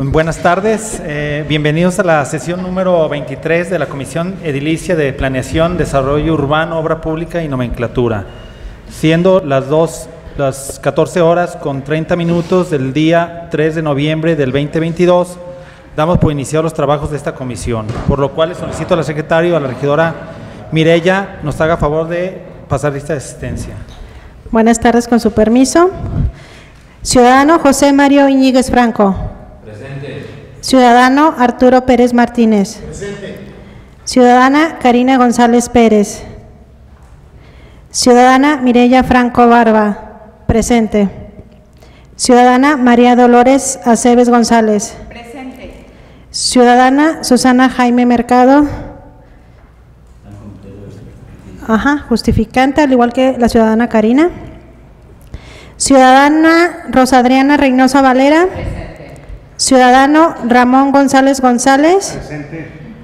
Buenas tardes, eh, bienvenidos a la sesión número 23 de la Comisión Edilicia de Planeación, Desarrollo Urbano, Obra Pública y Nomenclatura, siendo las, dos, las 14 horas con 30 minutos del día 3 de noviembre del 2022, damos por iniciados los trabajos de esta comisión, por lo cual solicito a la secretaria, a la regidora Mirella, nos haga favor de pasar lista de asistencia. Buenas tardes, con su permiso. Ciudadano José Mario Iñiguez Franco. Ciudadano Arturo Pérez Martínez. Ciudadana Karina González Pérez. Ciudadana Mirella Franco Barba. Presente. Ciudadana María Dolores Aceves González. Presente. Ciudadana Susana Jaime Mercado. Ajá, justificante, al igual que la ciudadana Karina. Ciudadana Rosa Adriana Reynosa Valera. Ciudadano Ramón González González.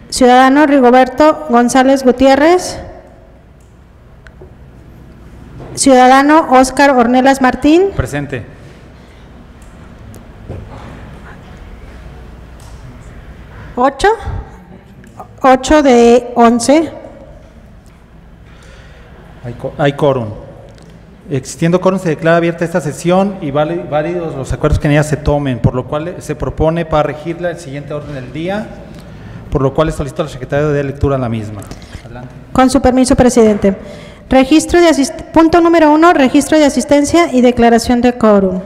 Ciudadano Rigoberto González Gutiérrez. Ciudadano Óscar Ornelas Martín. Presente. Ocho. Ocho de once. Hay, hay quórum. Existiendo quórum, se declara abierta esta sesión y válidos los acuerdos que en ella se tomen, por lo cual se propone para regirla el siguiente orden del día, por lo cual solicito al secretario de lectura la misma. Adelante. Con su permiso, presidente. Registro de asist- Punto número uno, registro de asistencia y declaración de quórum.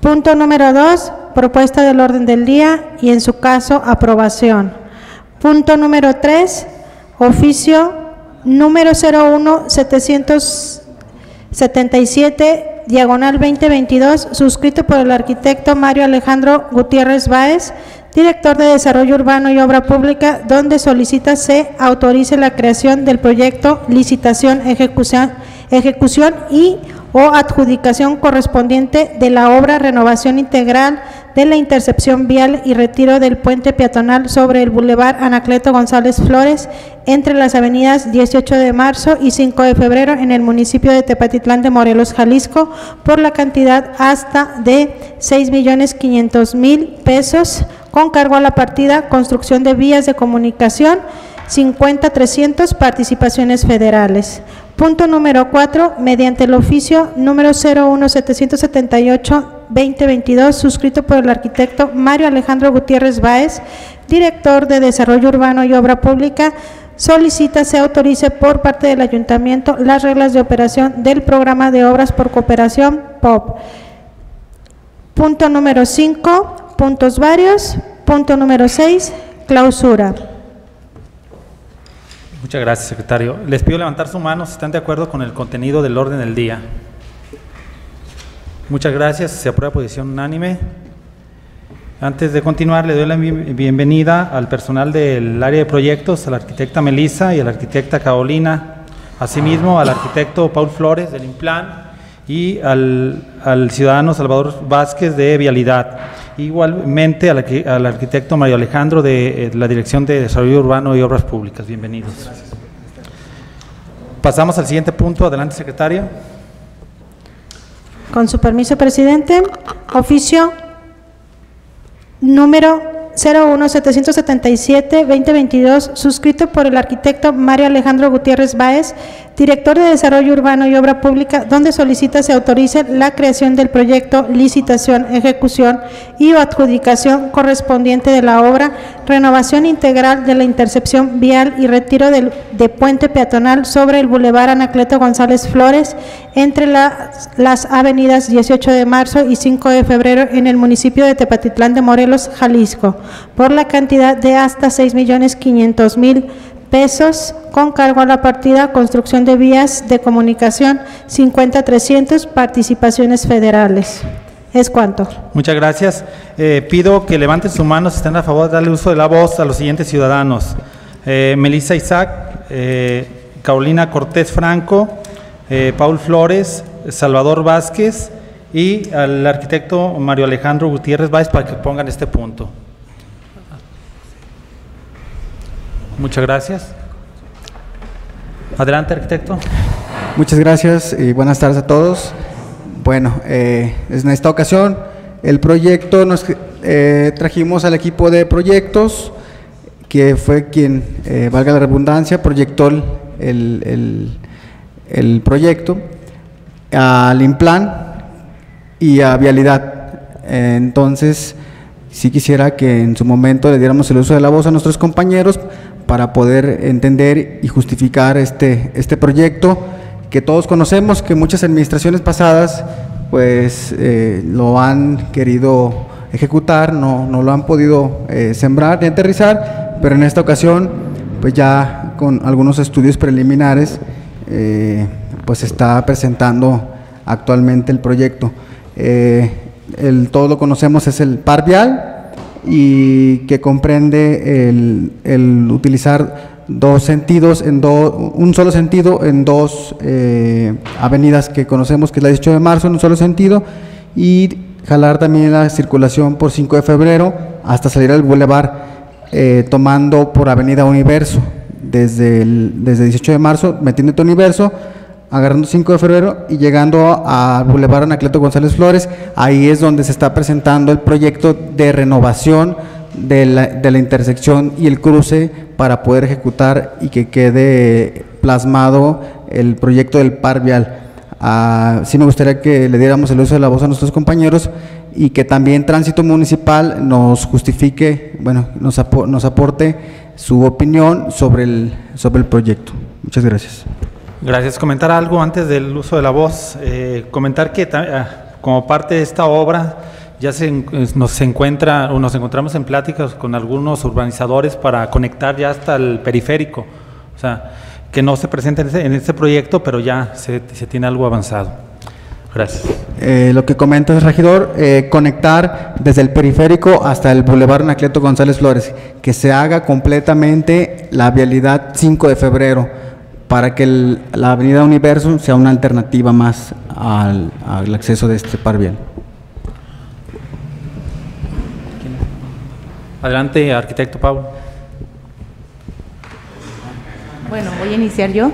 Punto número dos, propuesta del orden del día y en su caso, aprobación. Punto número tres, oficio número 01 777 diagonal 2022, suscrito por el arquitecto Mario Alejandro Gutiérrez Báez, director de Desarrollo Urbano y Obra Pública, donde solicita se autorice la creación del proyecto, licitación, ejecución, ejecución y o adjudicación correspondiente de la obra renovación integral de la intercepción vial y retiro del puente peatonal sobre el Boulevard Anacleto González Flores entre las avenidas 18 de marzo y 5 de febrero en el municipio de Tepatitlán de Morelos, Jalisco, por la cantidad hasta de 6 millones 500 mil pesos con cargo a la partida construcción de vías de comunicación 50-300 participaciones federales. Punto número 4, mediante el oficio número 01778-2022, suscrito por el arquitecto Mario Alejandro Gutiérrez Báez, director de Desarrollo Urbano y Obra Pública, solicita se autorice por parte del ayuntamiento las reglas de operación del programa de obras por cooperación POP. Punto número 5, puntos varios. Punto número 6, clausura. Muchas gracias, secretario. Les pido levantar su mano si están de acuerdo con el contenido del orden del día. Muchas gracias. Se aprueba posición unánime. Antes de continuar, le doy la bien- bienvenida al personal del área de proyectos, a la arquitecta Melissa y a la arquitecta Carolina, asimismo al arquitecto Paul Flores del Implan y al, al ciudadano Salvador Vázquez de Vialidad. Igualmente al, al arquitecto Mario Alejandro de eh, la Dirección de Desarrollo Urbano y Obras Públicas. Bienvenidos. Pasamos al siguiente punto. Adelante, secretario. Con su permiso, presidente, oficio número 01777-2022, suscrito por el arquitecto Mario Alejandro Gutiérrez Báez, director de Desarrollo Urbano y Obra Pública, donde solicita se autorice la creación del proyecto, licitación, ejecución y adjudicación correspondiente de la obra, renovación integral de la intercepción vial y retiro de puente peatonal sobre el Boulevard Anacleto González Flores entre las, avenidas 18 de marzo y 5 de febrero en el municipio de Tepatitlán de Morelos, Jalisco, por la cantidad de hasta 6 millones 500 mil pesos con cargo a la partida construcción de vías de comunicación 50-300 participaciones federales. ¿Es cuánto? Muchas gracias. Eh, pido que levanten su mano si están a favor de darle uso de la voz a los siguientes ciudadanos. Eh, Melissa Isaac, eh, Carolina Cortés Franco, eh, Paul Flores, Salvador Vázquez y al arquitecto Mario Alejandro Gutiérrez Báez para que pongan este punto. Muchas gracias. Adelante, arquitecto. Muchas gracias y buenas tardes a todos. Bueno, eh, en esta ocasión el proyecto nos, eh, trajimos al equipo de proyectos, que fue quien, eh, valga la redundancia, proyectó el, el, el proyecto, al Implan y a Vialidad. Entonces, sí quisiera que en su momento le diéramos el uso de la voz a nuestros compañeros para poder entender y justificar este, este proyecto que todos conocemos, que muchas administraciones pasadas pues eh, lo han querido ejecutar, no, no lo han podido eh, sembrar ni aterrizar, pero en esta ocasión pues ya con algunos estudios preliminares eh, pues está presentando actualmente el proyecto. el, todos lo conocemos es el par vial, y que comprende el, el utilizar dos sentidos, en do, un solo sentido en dos eh, avenidas que conocemos, que es la 18 de marzo en un solo sentido, y jalar también la circulación por 5 de febrero hasta salir al bulevar, eh, tomando por avenida Universo, desde el desde 18 de marzo, metiéndote Universo, agarrando 5 de febrero y llegando a Boulevard Anacleto González Flores, ahí es donde se está presentando el proyecto de renovación de la, intersección y el cruce para poder ejecutar y que quede plasmado el proyecto del par vial. Ah, sí me gustaría que le diéramos el uso de la voz a nuestros compañeros y que también Tránsito Municipal nos justifique, bueno, nos, nos aporte su opinión sobre el, sobre el proyecto. Muchas gracias. Gracias. Comentar algo antes del uso de la voz. Eh, comentar que ah, como parte de esta obra ya se, nos encuentra o nos encontramos en pláticas con algunos urbanizadores para conectar ya hasta el periférico. O sea, que no se presenta en este, proyecto, pero ya se, tiene algo avanzado. Gracias. Eh, lo que comenta el regidor, eh, conectar desde el periférico hasta el Boulevard Anacleto González Flores, que se haga completamente la vialidad 5 de febrero para que la Avenida Universo sea una alternativa más al, acceso de este par bien. Adelante, arquitecto Pablo. Bueno, voy a iniciar yo.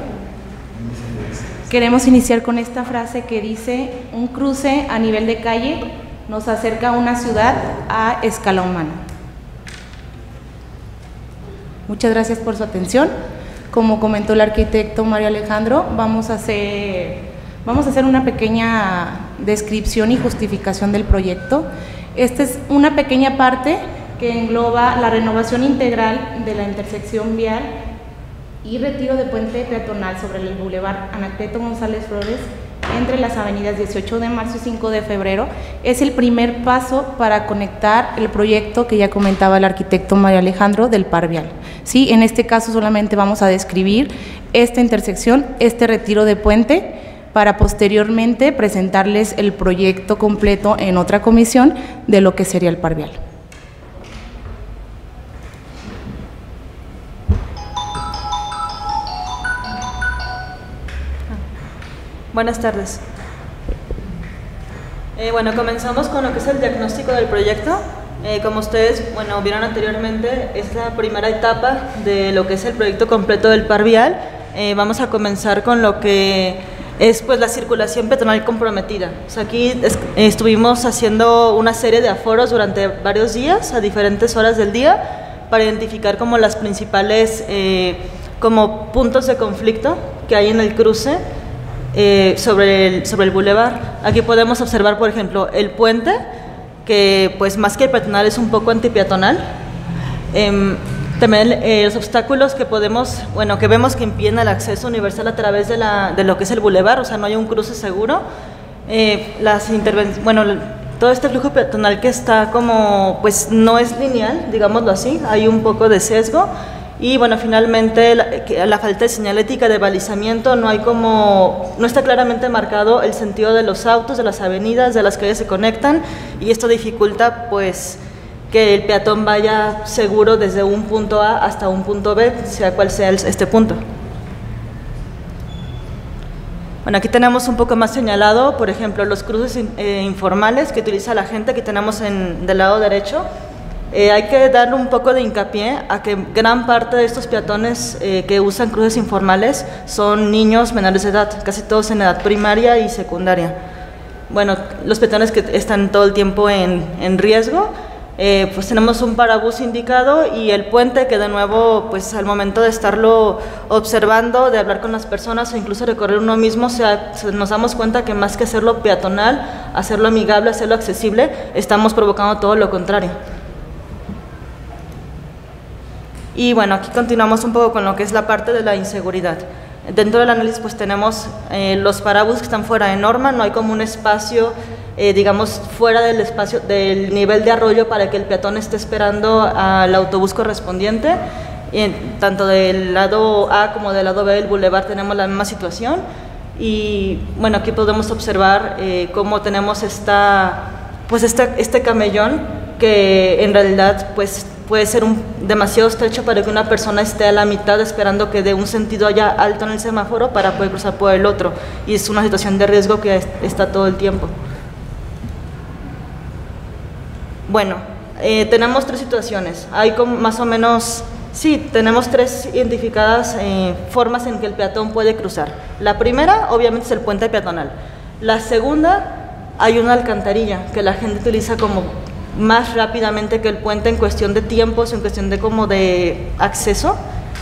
Queremos iniciar con esta frase que dice, un cruce a nivel de calle nos acerca a una ciudad a escala humana. Muchas gracias por su atención. Como comentó el arquitecto Mario Alejandro, vamos a hacer, vamos a hacer una pequeña descripción y justificación del proyecto. Esta es una pequeña parte que engloba la renovación integral de la intersección vial y retiro de puente peatonal sobre el Boulevard Anacleto González Flores entre las avenidas 18 de marzo y 5 de febrero. Es el primer paso para conectar el proyecto que ya comentaba el arquitecto Mario Alejandro del Par Vial. ¿sí? En este caso solamente vamos a describir esta intersección, este retiro de puente, para posteriormente presentarles el proyecto completo en otra comisión de lo que sería el parvial. Buenas tardes. Eh, bueno, comenzamos con lo que es el diagnóstico del proyecto. Eh, como ustedes bueno, vieron anteriormente, es la primera etapa de lo que es el proyecto completo del par vial. Eh, vamos a comenzar con lo que es pues la circulación peatonal comprometida. aquí estuvimos haciendo una serie de aforos durante varios días, a diferentes horas del día, para identificar como las principales eh, como puntos de conflicto que hay en el cruce sobre, el, sobre el bulevar. Aquí podemos observar, por ejemplo, el puente, que pues más que peatonal es un poco antipeatonal. Eh, también eh, los obstáculos que podemos, bueno, que vemos que impiden el acceso universal a través de, la, de lo que es el bulevar, o sea, no hay un cruce seguro. Eh, las bueno, todo este flujo peatonal que está como, pues no es lineal, digámoslo así, hay un poco de sesgo. Y bueno, finalmente la, falta de señalética de balizamiento, no hay como, no está claramente marcado el sentido de los autos, de las avenidas, de las calles se conectan y esto dificulta pues que el peatón vaya seguro desde un punto A hasta un punto B, sea cual sea este punto. Bueno, aquí tenemos un poco más señalado, por ejemplo, los cruces eh, informales que utiliza la gente, aquí tenemos en, del lado derecho, eh, hay que dar un poco de hincapié a que gran parte de estos peatones eh, que usan cruces informales son niños menores de edad, casi todos en edad primaria y secundaria. Bueno, los peatones que están todo el tiempo en, riesgo, Eh, pues tenemos un parabús indicado y el puente que de nuevo, pues al momento de estarlo observando, de hablar con las personas o incluso recorrer uno mismo, nos damos cuenta que más que hacerlo peatonal, hacerlo amigable, hacerlo accesible, estamos provocando todo lo contrario. Y bueno, aquí continuamos un poco con lo que es la parte de la inseguridad. Dentro del análisis pues tenemos eh, los parabús que están fuera de norma, no hay como un espacio, eh, digamos, fuera del espacio, del nivel de arroyo para que el peatón esté esperando al autobús correspondiente. Y tanto del lado A como del lado B del bulevar tenemos la misma situación. Y bueno, aquí podemos observar eh, cómo tenemos esta, pues este, este camellón que en realidad pues puede ser un, demasiado estrecho para que una persona esté a la mitad esperando que de un sentido haya alto en el semáforo para poder cruzar por el otro. Y es una situación de riesgo que está todo el tiempo. Bueno, eh, tenemos tres situaciones. Hay más o menos, sí, tenemos tres identificadas eh, formas en que el peatón puede cruzar. La primera, obviamente, es el puente peatonal. La segunda, hay una alcantarilla que la gente utiliza como más rápidamente que el puente en cuestión de tiempos, en cuestión de como de acceso.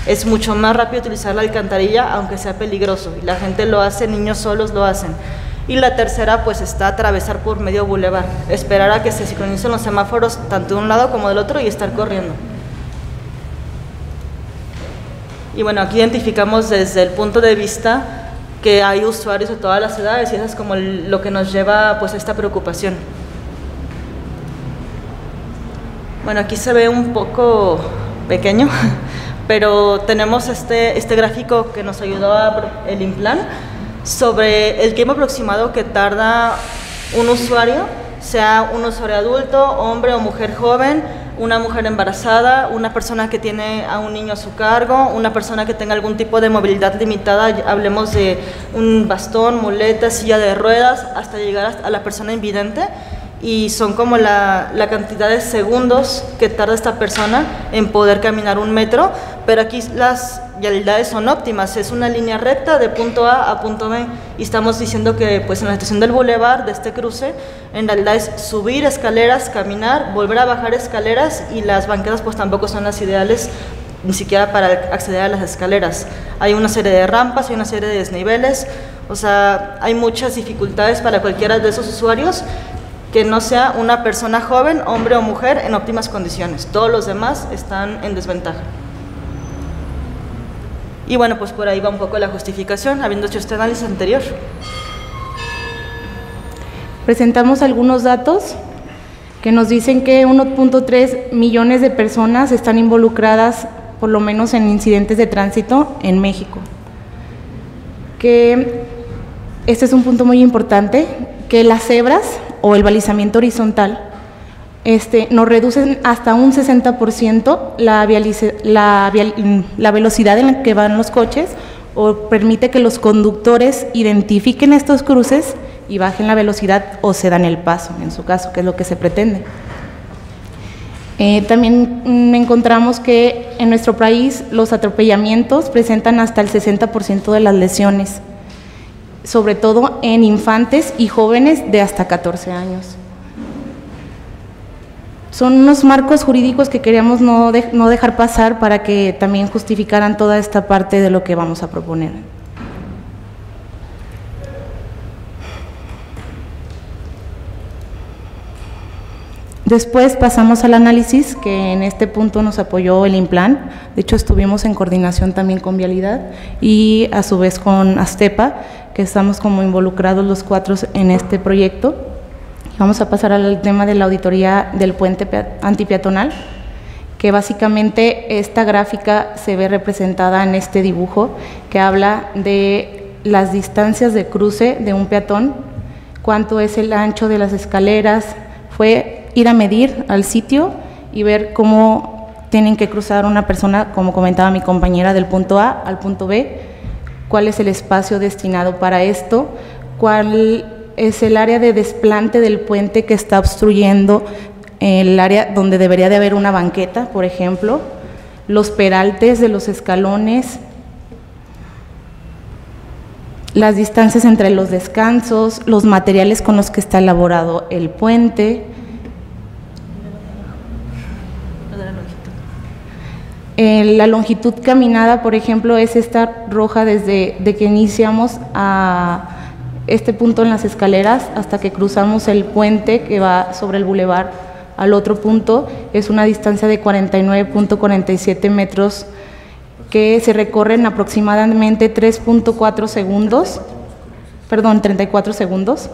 Es mucho más rápido utilizar la alcantarilla, aunque sea peligroso. Y la gente lo hace, niños solos lo hacen. Y la tercera, pues está atravesar por medio bulevar, esperar a que se sincronicen los semáforos tanto de un lado como del otro y estar corriendo. Y bueno, aquí identificamos desde el punto de vista que hay usuarios de todas las edades y eso es como lo que nos lleva pues a esta preocupación. Bueno, aquí se ve un poco pequeño, pero tenemos este, este gráfico que nos ayudó a el Implan sobre el tiempo aproximado que tarda un usuario, sea un usuario adulto, hombre o mujer joven, una mujer embarazada, una persona que tiene a un niño a su cargo, una persona que tenga algún tipo de movilidad limitada, hablemos de un bastón, muleta, silla de ruedas, hasta llegar a la persona invidente y son como la, la, cantidad de segundos que tarda esta persona en poder caminar un metro, pero aquí las realidades son óptimas, es una línea recta de punto A a punto B y estamos diciendo que pues en la estación del bulevar de este cruce en realidad es subir escaleras, caminar, volver a bajar escaleras y las banquetas pues tampoco son las ideales ni siquiera para acceder a las escaleras. Hay una serie de rampas, hay una serie de desniveles, o sea, hay muchas dificultades para cualquiera de esos usuarios que no sea una persona joven, hombre o mujer, en óptimas condiciones. Todos los demás están en desventaja. Y bueno, pues por ahí va un poco la justificación, habiendo hecho este análisis anterior. Presentamos algunos datos que nos dicen que 1.3 millones de personas están involucradas, por lo menos en incidentes de tránsito en México. Que este es un punto muy importante, que las cebras o el balizamiento horizontal este, nos reducen hasta un 60% la, la, la velocidad en la que van los coches o permite que los conductores identifiquen estos cruces y bajen la velocidad o se dan el paso, en su caso, que es lo que se pretende. Eh, también encontramos que en nuestro país los atropellamientos presentan hasta el 60% de las lesiones sobre todo en infantes y jóvenes de hasta 14 años. Son unos marcos jurídicos que queríamos no, dejar pasar para que también justificaran toda esta parte de lo que vamos a proponer. Después pasamos al análisis, que en este punto nos apoyó el IMPLAN. De hecho, estuvimos en coordinación también con Vialidad y a su vez con Astepa, que estamos como involucrados los cuatro en este proyecto. Vamos a pasar al tema de la auditoría del puente antipeatonal, que básicamente esta gráfica se ve representada en este dibujo, que habla de las distancias de cruce de un peatón, cuánto es el ancho de las escaleras, fue ir a medir al sitio y ver cómo tienen que cruzar una persona, como comentaba mi compañera, del punto A al punto B, cuál es el espacio destinado para esto, cuál es el área de desplante del puente que está obstruyendo el área donde debería de haber una banqueta, por ejemplo, los peraltes de los escalones, las distancias entre los descansos, los materiales con los que está elaborado el puente, de la longitud. Eh, la longitud caminada, por ejemplo, es esta roja desde de que iniciamos a este punto en las escaleras hasta que cruzamos el puente que va sobre el bulevar al otro punto. Es una distancia de 49.47 metros que se recorren aproximadamente 3.4 segundos, perdón, 34 segundos.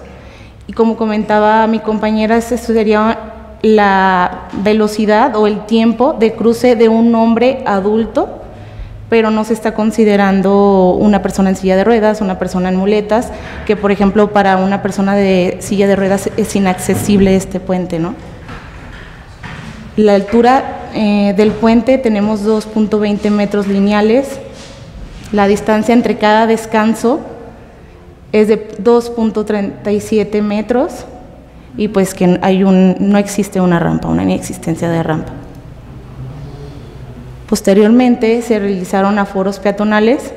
Y como comentaba mi compañera, esto sería la velocidad o el tiempo de cruce de un hombre adulto, pero no se está considerando una persona en silla de ruedas, una persona en muletas, que por ejemplo para una persona de silla de ruedas es inaccesible este puente, ¿no? La altura eh, del puente tenemos 2.20 metros lineales, la distancia entre cada descanso es de 2.37 metros y pues que hay un, no existe una rampa, una inexistencia de rampa. Posteriormente se realizaron aforos peatonales.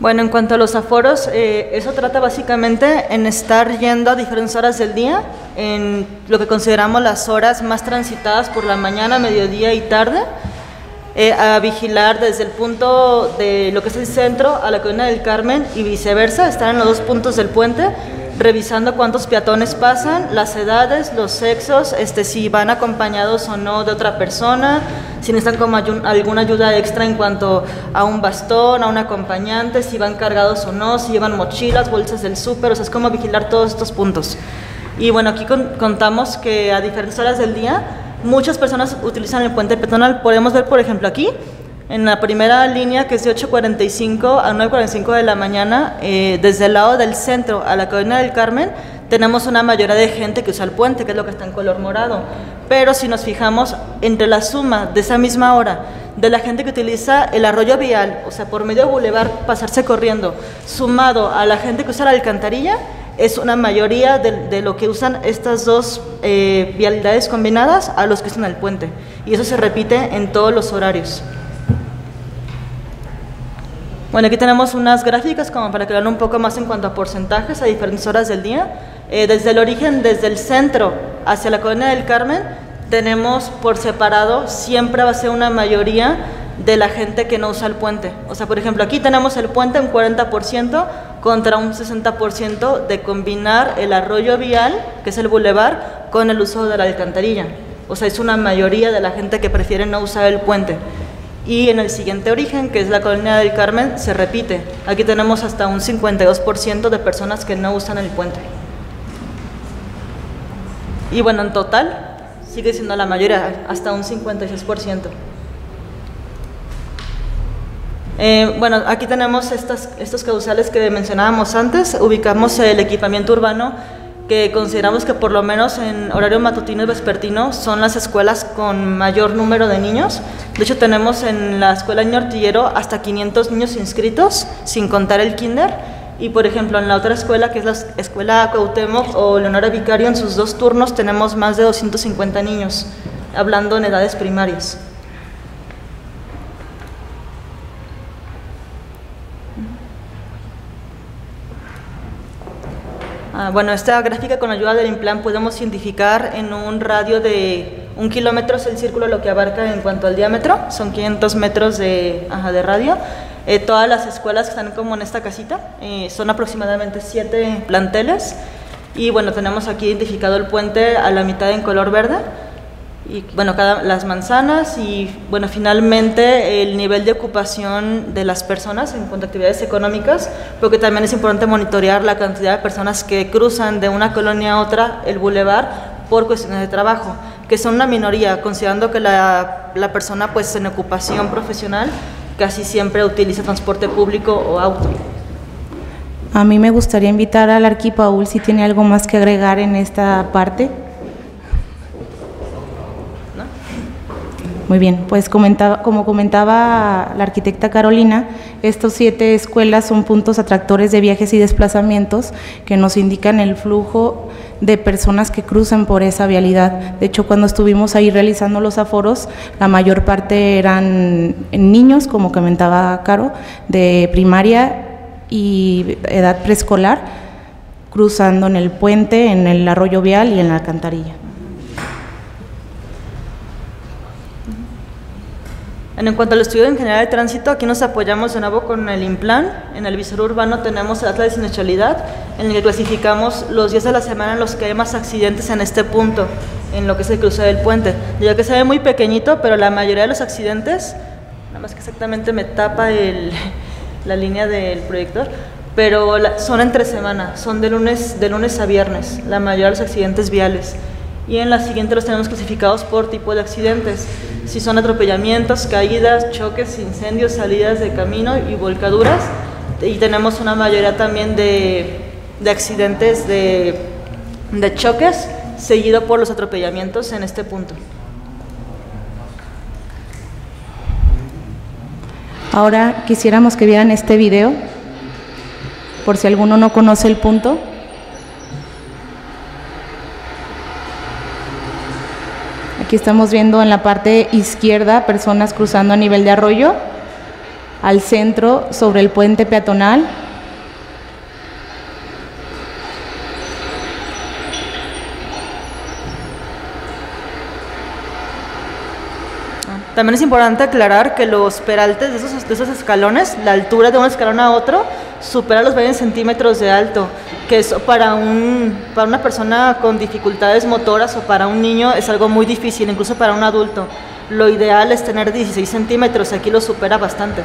Bueno, en cuanto a los aforos, eh, eso trata básicamente en estar yendo a diferentes horas del día, en lo que consideramos las horas más transitadas por la mañana, mediodía y tarde, eh, a vigilar desde el punto de lo que es el centro a la colina del Carmen y viceversa, estar en los dos puntos del puente revisando cuántos peatones pasan, las edades, los sexos, este, si van acompañados o no de otra persona, si necesitan como alguna ayuda extra en cuanto a un bastón, a un acompañante, si van cargados o no, si llevan mochilas, bolsas del súper, o sea, es como vigilar todos estos puntos. Y bueno, aquí contamos que a diferentes horas del día muchas personas utilizan el puente peatonal. Podemos ver, por ejemplo, aquí, en la primera línea, que es de 8.45 a 9.45 de la mañana, eh, desde el lado del centro a la cadena del Carmen, tenemos una mayoría de gente que usa el puente, que es lo que está en color morado. Pero si nos fijamos entre la suma de esa misma hora de la gente que utiliza el arroyo vial, o sea, por medio de bulevar, pasarse corriendo, sumado a la gente que usa la alcantarilla, es una mayoría de, lo que usan estas dos eh, vialidades combinadas a los que usan el puente. Y eso se repite en todos los horarios. Bueno, aquí tenemos unas gráficas como para vean un poco más en cuanto a porcentajes a diferentes horas del día. Eh, desde el origen, desde el centro hacia la colonia del Carmen, tenemos por separado, siempre va a ser una mayoría de la gente que no usa el puente. O sea, por ejemplo, aquí tenemos el puente en 40% contra un 60% de combinar el arroyo vial, que es el bulevar, con el uso de la alcantarilla. O sea, es una mayoría de la gente que prefiere no usar el puente y en el siguiente origen, que es la colonia del Carmen, se repite. Aquí tenemos hasta un 52% de personas que no usan el puente. Y bueno, en total sigue siendo la mayoría, hasta un 56%. Eh, bueno, aquí tenemos estas, estos causales que mencionábamos antes. Ubicamos el equipamiento urbano que consideramos que por lo menos en horario matutino y vespertino son las escuelas con mayor número de niños. De hecho, tenemos en la escuela Niño Artillero hasta 500 niños inscritos, sin contar el kinder. Y por ejemplo, en la otra escuela, que es la escuela Cuauhtémoc o Leonora Vicario, en sus dos turnos tenemos más de 250 niños, hablando en edades primarias. Ah, bueno, esta gráfica con ayuda del implant podemos identificar en un radio de un kilómetro es el círculo lo que abarca en cuanto al diámetro, son 500 metros de, de radio. Eh, todas las escuelas que están como en esta casita, eh, son aproximadamente siete planteles y bueno, tenemos aquí identificado el puente a la mitad en color verde y bueno, cada, las manzanas y bueno, finalmente el nivel de ocupación de las personas en cuanto a actividades económicas, porque también es importante monitorear la cantidad de personas que cruzan de una colonia a otra el bulevar por cuestiones de trabajo, que son una minoría, considerando que la, la persona pues en ocupación profesional casi siempre utiliza transporte público o auto. A mí me gustaría invitar al Arquipaul si tiene algo más que agregar en esta parte. Muy bien, pues comentaba, como comentaba la arquitecta Carolina, estos siete escuelas son puntos atractores de viajes y desplazamientos que nos indican el flujo de personas que cruzan por esa vialidad. De hecho, cuando estuvimos ahí realizando los aforos, la mayor parte eran niños, como comentaba Caro, de primaria y edad preescolar, cruzando en el puente, en el arroyo vial y en la alcantarilla. En cuanto al estudio en general de tránsito, aquí nos apoyamos de nuevo con el IMPLAN. En el visor urbano tenemos el Atlas de Siniestralidad, en el que clasificamos los días de la semana en los que hay más accidentes en este punto, en lo que es el cruce del puente. Ya que se ve muy pequeñito, pero la mayoría de los accidentes, nada más que exactamente me tapa la línea del proyector, pero son entre semanas, son de lunes, de lunes a viernes, la mayoría de los accidentes viales. Y en la siguiente los tenemos clasificados por tipo de accidentes si son atropellamientos, caídas, choques, incendios, salidas de camino y volcaduras. Y tenemos una mayoría también de, accidentes de, de choques, seguido por los atropellamientos en este punto. Ahora quisiéramos que vieran este video, por si alguno no conoce el punto. Aquí estamos viendo en la parte izquierda personas cruzando a nivel de arroyo, al centro sobre el puente peatonal. También es importante aclarar que los peraltes de esos, escalones, la altura de un escalón a otro, supera los 20 centímetros de alto que eso para, para una persona con dificultades motoras o para un niño es algo muy difícil, incluso para un adulto. Lo ideal es tener 16 centímetros, aquí lo supera bastante.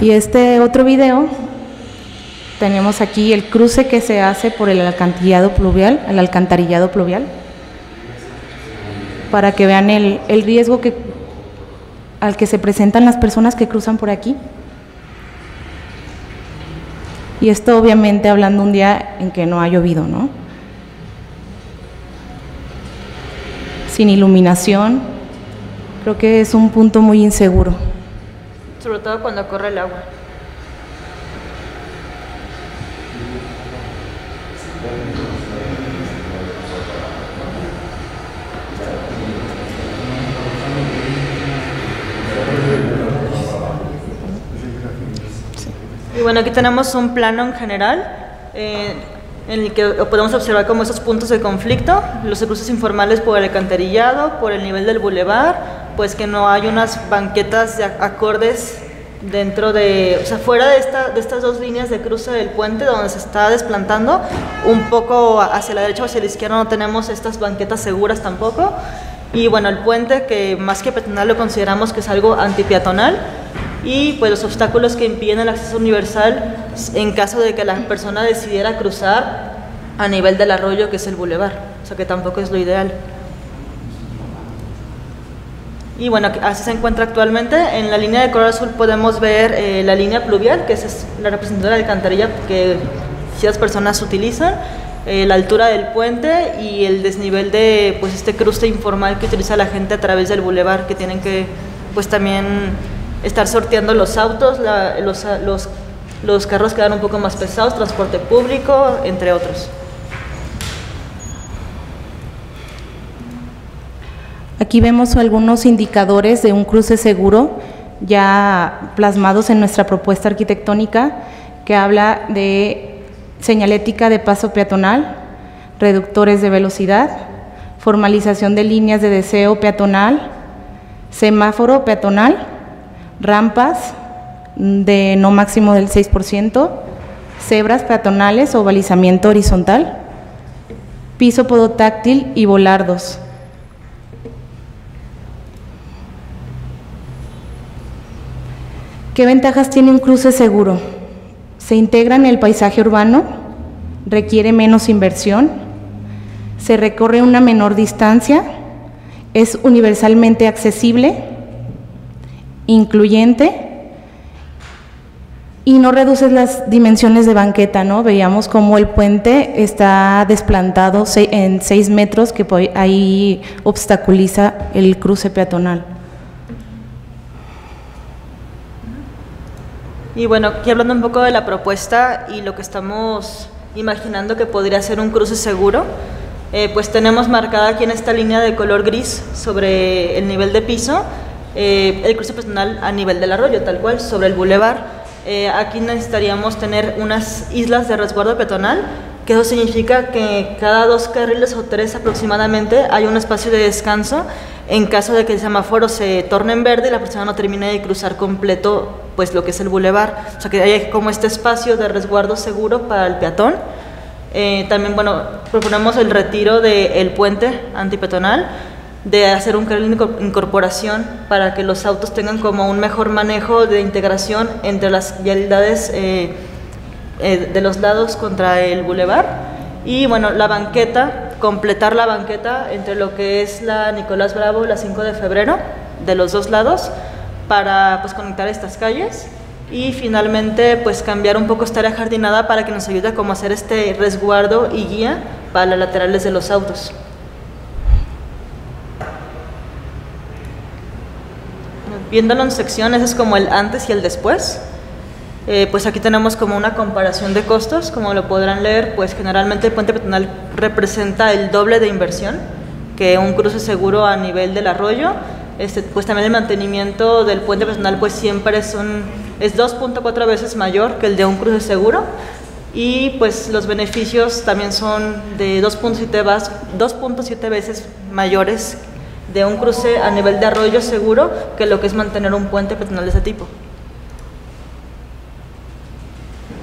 Y este otro video, tenemos aquí el cruce que se hace por el alcantarillado pluvial, el alcantarillado pluvial, para que vean el, el riesgo que, al que se presentan las personas que cruzan por aquí. Y esto obviamente hablando un día en que no ha llovido, ¿no? Sin iluminación, creo que es un punto muy inseguro. Sobre todo cuando corre el agua. Y bueno, aquí tenemos un plano en general. Eh, en el que podemos observar como esos puntos de conflicto, los cruces informales por el alcantarillado, por el nivel del bulevar, pues que no hay unas banquetas de acordes dentro de, o sea, fuera de, esta, de estas dos líneas de cruce del puente donde se está desplantando, un poco hacia la derecha o hacia la izquierda no tenemos estas banquetas seguras tampoco. Y bueno, el puente que más que peatonal lo consideramos que es algo antipeatonal y pues los obstáculos que impiden el acceso universal en caso de que la persona decidiera cruzar a nivel del arroyo que es el bulevar, o sea que tampoco es lo ideal. Y bueno, así se encuentra actualmente. En la línea de color azul podemos ver eh, la línea pluvial, que es la representación de la alcantarilla que ciertas personas utilizan, eh, la altura del puente y el desnivel de pues este cruce informal que utiliza la gente a través del bulevar, que tienen que pues también estar sorteando los autos, los, los, los carros quedan un poco más pesados, transporte público, entre otros. Aquí vemos algunos indicadores de un cruce seguro ya plasmados en nuestra propuesta arquitectónica que habla de señalética de paso peatonal, reductores de velocidad, formalización de líneas de deseo peatonal, semáforo peatonal, rampas de no máximo del 6%, cebras peatonales o balizamiento horizontal, piso podotáctil y volardos. ¿Qué ventajas tiene un cruce seguro? Se integra en el paisaje urbano, requiere menos inversión, se recorre una menor distancia Es universalmente accesible, incluyente y no reduces las dimensiones de banqueta, ¿no? Veíamos cómo el puente está desplantado en 6 metros, que ahí obstaculiza el cruce peatonal. Y bueno, aquí hablando un poco de la propuesta y lo que estamos imaginando que podría ser un cruce seguro, eh, pues tenemos marcada aquí en esta línea de color gris sobre el nivel de piso, eh, el cruce peatonal a nivel del arroyo, tal cual, sobre el bulevar eh, aquí necesitaríamos tener unas islas de resguardo peatonal, que eso significa que cada dos carriles o tres aproximadamente hay un espacio de descanso en caso de que el semáforo se torne en verde y la persona no termine de cruzar completo pues lo que es el bulevar. O sea que hay como este espacio de resguardo seguro para el peatón. Eh, también, bueno, proponemos el retiro del puente antipeatonal de hacer un carril de incorporación para que los autos tengan como un mejor manejo de integración entre las vialidades eh, eh, de los lados contra el bulevar y bueno, la banqueta, completar la banqueta entre lo que es la Nicolás Bravo y la 5 de febrero de los dos lados para pues conectar estas calles y finalmente pues cambiar un poco esta área jardinada para que nos ayude a como hacer este resguardo y guía para las laterales de los autos. Viéndolo en secciones es como el antes y el después. Eh, pues aquí tenemos como una comparación de costos, como lo podrán leer, pues generalmente el puente peatonal representa el doble de inversión que un cruce seguro a nivel del arroyo. Este, pues también el mantenimiento del puente peatonal pues siempre es, es 2.4 veces mayor que el de un cruce seguro y pues los beneficios también son de 2.7 veces mayores de un cruce a nivel de arroyo seguro que lo que es mantener un puente peatonal de ese tipo.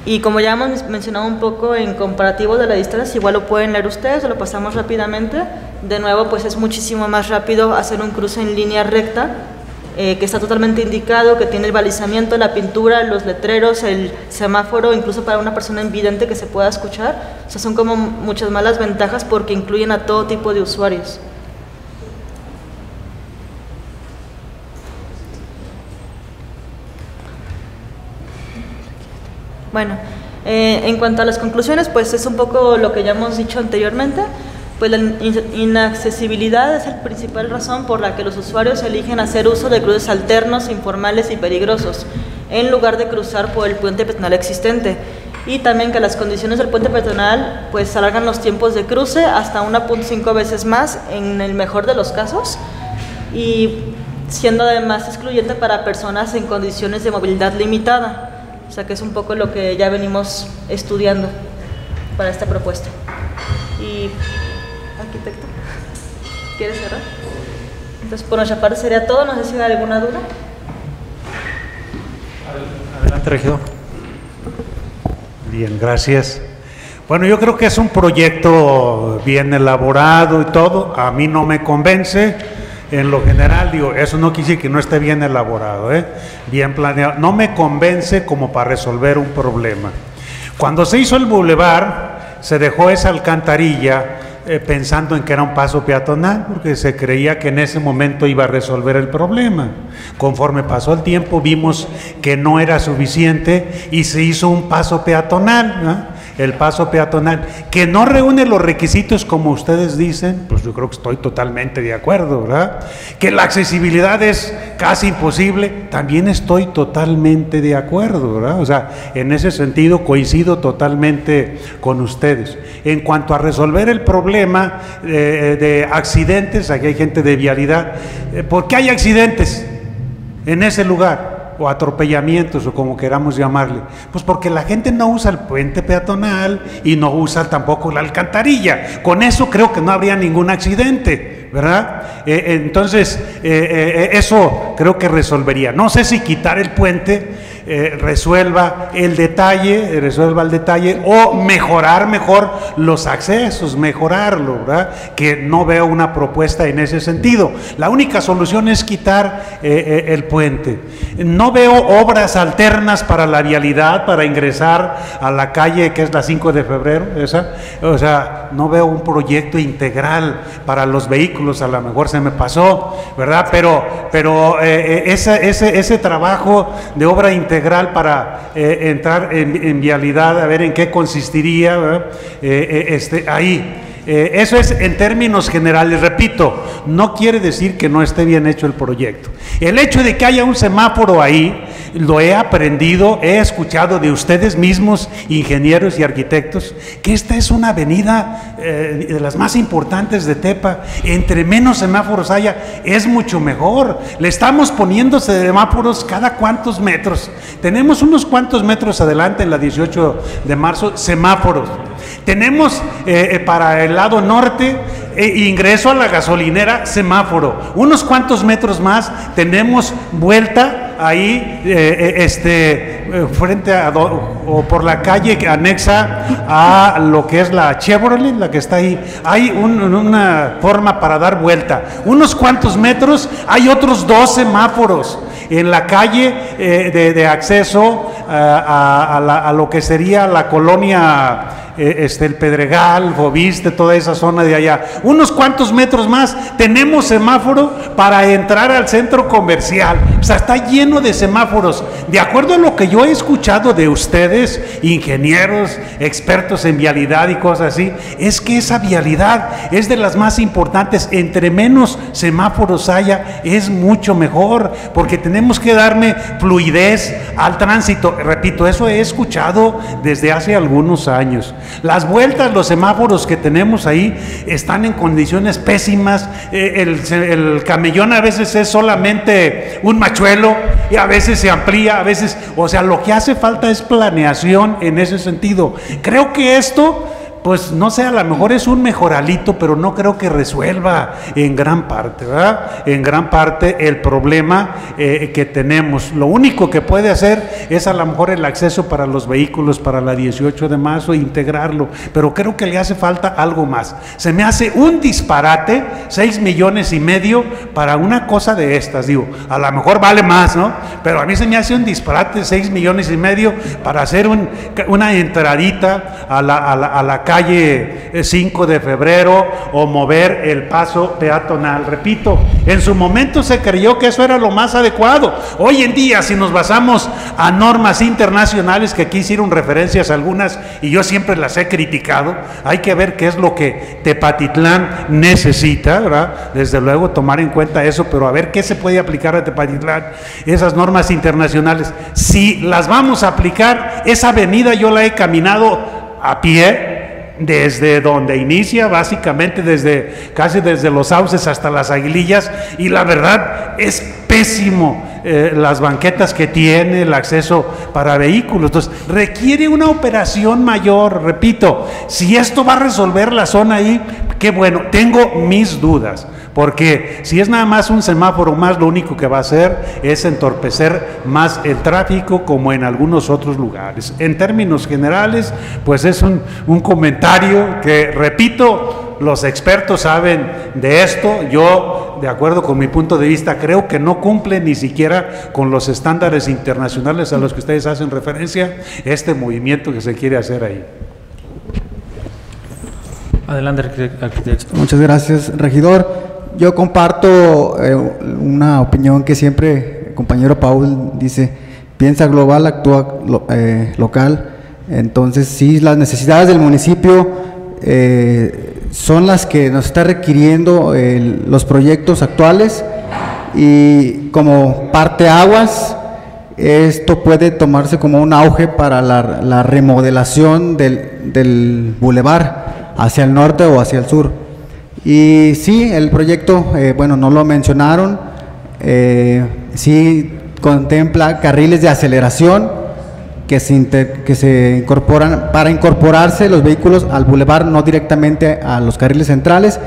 Y como ya hemos mencionado un poco en comparativo de la distancia, igual lo pueden leer ustedes lo pasamos rápidamente. De nuevo, pues es muchísimo más rápido hacer un cruce en línea recta, eh, que está totalmente indicado, que tiene el balizamiento, la pintura, los letreros, el semáforo, incluso para una persona invidente que se pueda escuchar. O sea, son como muchas malas ventajas porque incluyen a todo tipo de usuarios. Bueno, eh, en cuanto a las conclusiones, pues es un poco lo que ya hemos dicho anteriormente, pues la inaccesibilidad es la principal razón por la que los usuarios eligen hacer uso de cruces alternos, informales y peligrosos, en lugar de cruzar por el puente peatonal existente. Y también que las condiciones del puente peatonal pues alargan los tiempos de cruce hasta 1.5 veces más en el mejor de los casos y siendo además excluyente para personas en condiciones de movilidad limitada. O sea que es un poco lo que ya venimos estudiando para esta propuesta. Y, arquitecto, ¿quieres cerrar? Entonces, por nuestra parte sería todo. No sé si hay alguna duda. Adelante, regidor. Bien, gracias. Bueno, yo creo que es un proyecto bien elaborado y todo. A mí no me convence en lo general, digo, eso no quiere decir que no esté bien elaborado, ¿eh? bien planeado. No me convence como para resolver un problema. Cuando se hizo el bulevar, se dejó esa alcantarilla eh, pensando en que era un paso peatonal, porque se creía que en ese momento iba a resolver el problema. Conforme pasó el tiempo, vimos que no era suficiente y se hizo un paso peatonal el paso peatonal, que no reúne los requisitos como ustedes dicen, pues yo creo que estoy totalmente de acuerdo, ¿verdad? Que la accesibilidad es casi imposible, también estoy totalmente de acuerdo, ¿verdad? O sea, en ese sentido coincido totalmente con ustedes. En cuanto a resolver el problema eh, de accidentes, aquí hay gente de vialidad, eh, ¿por qué hay accidentes en ese lugar? O atropellamientos o como queramos llamarle? Pues porque la gente no usa el puente peatonal y no usa tampoco la alcantarilla. Con eso creo que no habría ningún accidente, ¿verdad? Eh, entonces, eh, eh, eso creo que resolvería. No sé si quitar el puente eh, resuelva el detalle, resuelva el detalle o mejorar mejor los accesos, mejorarlo, ¿verdad? Que no veo una propuesta en ese sentido. La única solución es quitar eh, eh, el puente. No veo obras alternas para la vialidad, para ingresar a la calle que es la 5 de febrero, esa. O sea, no veo un proyecto integral para los vehículos, a lo mejor se me pasó, ¿verdad? Pero, pero ese, ese, ese trabajo de obra integral para eh, entrar en, vialidad, a ver en qué consistiría eh, eh, este, ahí. eso es en términos generales, repito, no quiere decir que no esté bien hecho el proyecto. El hecho de que haya un semáforo ahí, lo he aprendido, he escuchado de ustedes mismos, ingenieros y arquitectos, que esta es una avenida de las más importantes de Tepa. Entre menos semáforos haya, es mucho mejor. Le estamos poniendo semáforos cada cuantos metros. Tenemos unos cuantos metros adelante en la 18 de marzo semáforos. Tenemos eh, eh, para el lado norte eh, ingreso a la gasolinera semáforo. Unos cuantos metros más tenemos vuelta ahí este frente a o por la calle que anexa a lo que es la Chevrolet, la que está ahí. Hay una forma para dar vuelta. Unos cuantos metros hay otros dos semáforos en la calle de, acceso a, lo que sería la colonia eh, este, el Pedregal, Fobiste, toda esa zona de allá. Unos cuantos metros más tenemos semáforo para entrar al centro comercial. O sea, está lleno de semáforos. De acuerdo a lo que yo he escuchado de ustedes, ingenieros, expertos en vialidad y cosas así, es que esa vialidad es de las más importantes. Entre menos semáforos haya, es mucho mejor, porque tenemos que darme fluidez al tránsito. Repito, eso he escuchado desde hace algunos años. Las vueltas, los semáforos que tenemos ahí están en condiciones pésimas. Eh, el, camellón a veces es solamente un machuelo y a veces se amplía, a veces, o sea, lo que hace falta es planeación en ese sentido. Creo que esto pues no sé, a lo mejor es un mejoralito, pero no creo que resuelva en gran parte, ¿verdad? En gran parte el problema eh, que tenemos. Lo único que puede hacer es a lo mejor el acceso para los vehículos para la 18 de marzo e integrarlo, pero creo que le hace falta algo más. Se me hace un disparate, 6 millones y medio para una cosa de estas, digo, a lo mejor vale más, ¿no? Pero a mí se me hace un disparate, 6 millones y medio para hacer una entradita a la, a la, a la calle 5 eh, de febrero o mover el paso peatonal. Repito, en su momento se creyó que eso era lo más adecuado. Hoy en día, si nos basamos a normas internacionales, que aquí hicieron referencias algunas y yo siempre las he criticado, hay que ver qué es lo que Tepatitlán necesita, ¿verdad? Desde luego tomar en cuenta eso, pero a ver qué se puede aplicar a Tepatitlán, esas normas internacionales. Si las vamos a aplicar, esa avenida yo la he caminado a pie, desde donde inicia, básicamente desde casi desde los sauces hasta las aguilillas, y la verdad es pésimo eh, las banquetas que tiene, el acceso para vehículos. Entonces, requiere una operación mayor, repito, si esto va a resolver la zona ahí, qué bueno, tengo mis dudas. Porque si es nada más un semáforo más, lo único que va a hacer es entorpecer más el tráfico como en algunos otros lugares. En términos generales, pues es un, un comentario que, repito, los expertos saben de esto. Yo, de acuerdo con mi punto de vista, creo que no cumple ni siquiera con los estándares internacionales a los que ustedes hacen referencia este movimiento que se quiere hacer ahí. Adelante, arquitecto. Muchas gracias, regidor. Yo comparto eh, una opinión que siempre el compañero Paul dice, piensa global, actúa eh, local. Entonces, sí, las necesidades del municipio eh, son las que nos está requiriendo los proyectos actuales y como parte aguas, esto puede tomarse como un auge para la, remodelación del, del bulevar hacia el norte o hacia el sur. Y sí, el proyecto, eh, bueno, no lo mencionaron, eh, sí contempla carriles de aceleración que se, que se incorporan para incorporarse los vehículos al bulevar, no directamente a los carriles centrales.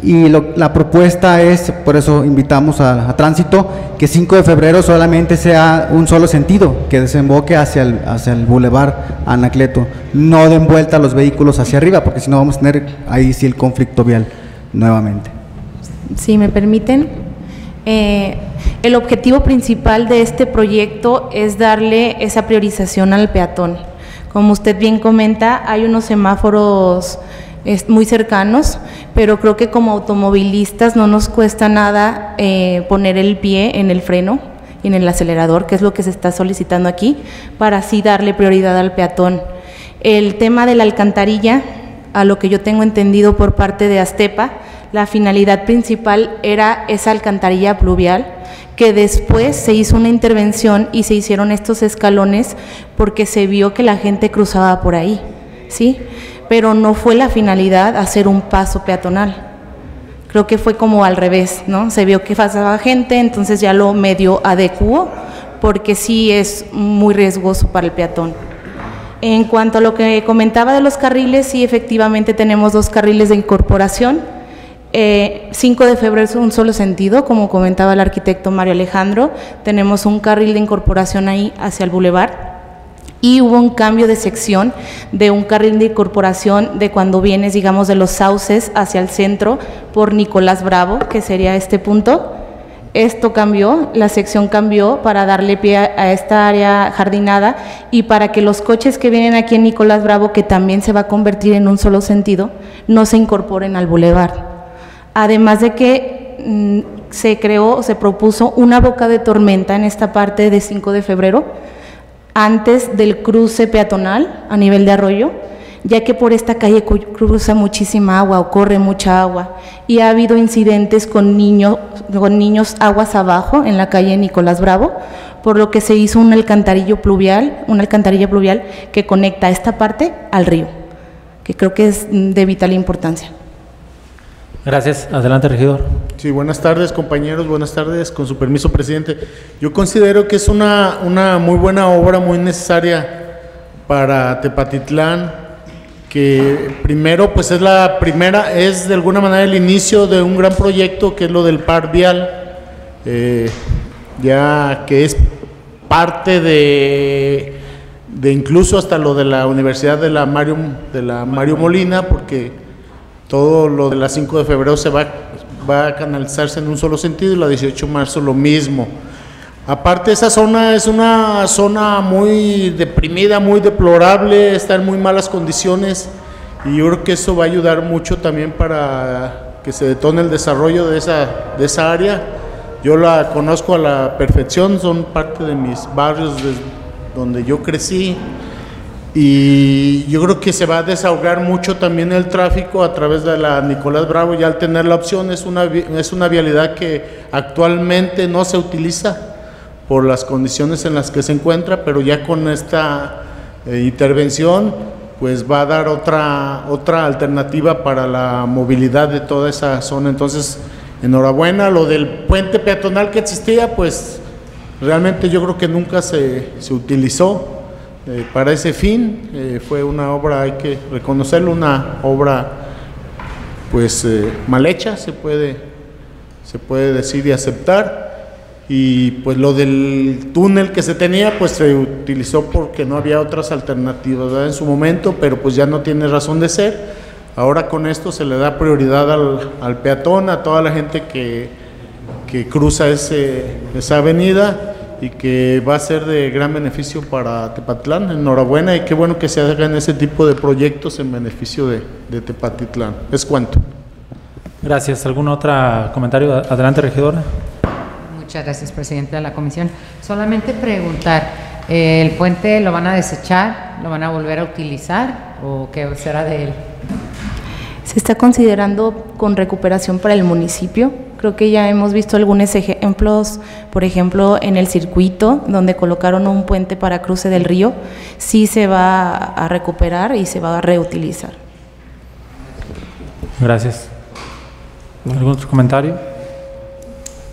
Y lo- la propuesta es, por eso invitamos a, a tránsito, que 5 de febrero solamente sea un solo sentido, que desemboque hacia el, hacia el bulevar Anacleto, no den vuelta los vehículos hacia arriba, porque si no vamos a tener ahí sí el conflicto vial nuevamente. Si me permiten, eh, el objetivo principal de este proyecto es darle esa priorización al peatón. Como usted bien comenta, hay unos semáforos muy cercanos, pero creo que como automovilistas no nos cuesta nada eh, poner el pie en el freno y en el acelerador, que es lo que se está solicitando aquí, para así darle prioridad al peatón. El tema de la alcantarilla, a lo que yo tengo entendido por parte de Astepa, la finalidad principal era esa alcantarilla pluvial, que después se hizo una intervención y se hicieron estos escalones porque se vio que la gente cruzaba por ahí, ¿sí? Pero no fue la finalidad hacer un paso peatonal. Creo que fue como al revés, ¿no? Se vio que pasaba gente, entonces ya lo medio adecuó, porque sí es muy riesgoso para el peatón. En cuanto a lo que comentaba de los carriles, sí, efectivamente tenemos dos carriles de incorporación. Eh, 5 de febrero es un solo sentido, como comentaba el arquitecto Mario Alejandro. Tenemos un carril de incorporación ahí hacia el bulevar y hubo un cambio de sección de un carril de incorporación de cuando vienes, digamos, de los sauces hacia el centro por Nicolás Bravo, que sería este punto. Esto cambió, la sección cambió para darle pie a, esta área jardinada y para que los coches que vienen aquí en Nicolás Bravo, que también se va a convertir en un solo sentido, no se incorporen al bulevar. Además de que mm, se creó, se propuso una boca de tormenta en esta parte de 5 de febrero, antes del cruce peatonal a nivel de arroyo, ya que por esta calle cruza muchísima agua o corre mucha agua y ha habido incidentes con, niños con niños aguas abajo en la calle Nicolás Bravo, por lo que se hizo un alcantarillo pluvial, una alcantarilla pluvial que conecta esta parte al río, que creo que es mm, de vital importancia. Gracias. Adelante, regidor. Sí, buenas tardes compañeros, buenas tardes, con su permiso presidente. Yo considero que es una, una muy buena obra, muy necesaria para Tepatitlán, que primero pues es la primera, es de alguna manera el inicio de un gran proyecto que es lo del par vial, eh, ya que es parte de, de incluso hasta lo de la Universidad de la Mario, de la Mario Molina, porque todo lo de la 5 de febrero se va, a canalizarse en un solo sentido y la 18 de marzo lo mismo. Aparte esa zona es una zona muy deprimida, muy deplorable, está en muy malas condiciones y yo creo que eso va a ayudar mucho también para que se detone el desarrollo de esa, de esa área. Yo la conozco a la perfección, son parte de mis barrios donde yo crecí y yo creo que se va a desahogar mucho también el tráfico a través de la Nicolás Bravo y al tener la opción es una, es una vialidad que actualmente no se utiliza por las condiciones en las que se encuentra, pero ya con esta eh, intervención pues va a dar otra, otra alternativa para la movilidad de toda esa zona. Entonces, enhorabuena, lo del puente peatonal que existía, pues realmente yo creo que nunca se, se utilizó eh, para ese fin. Eh, fue una obra, hay que reconocerlo, una obra pues eh, mal hecha, se puede, se puede decir y aceptar. Y pues lo del túnel que se tenía, pues se utilizó porque no había otras alternativas ¿verdad? en su momento, pero pues ya no tiene razón de ser. Ahora con esto se le da prioridad al, al peatón, a toda la gente que, que cruza ese, esa avenida y que va a ser de gran beneficio para Tepatlán. Enhorabuena y qué bueno que se hagan ese tipo de proyectos en beneficio de, de Tepatitlán. Es cuanto. Gracias. ¿Algún otro comentario? Adelante, regidora. Muchas gracias, presidente de la comisión. Solamente preguntar, eh, ¿el puente lo van a desechar? ¿Lo van a volver a utilizar? ¿O qué será de él? Se está considerando con recuperación para el municipio. Creo que ya hemos visto algunos ejemplos, por ejemplo, en el circuito, donde colocaron un puente para cruce del río. Sí se va a recuperar y se va a reutilizar. Gracias. ¿Algún otro comentario?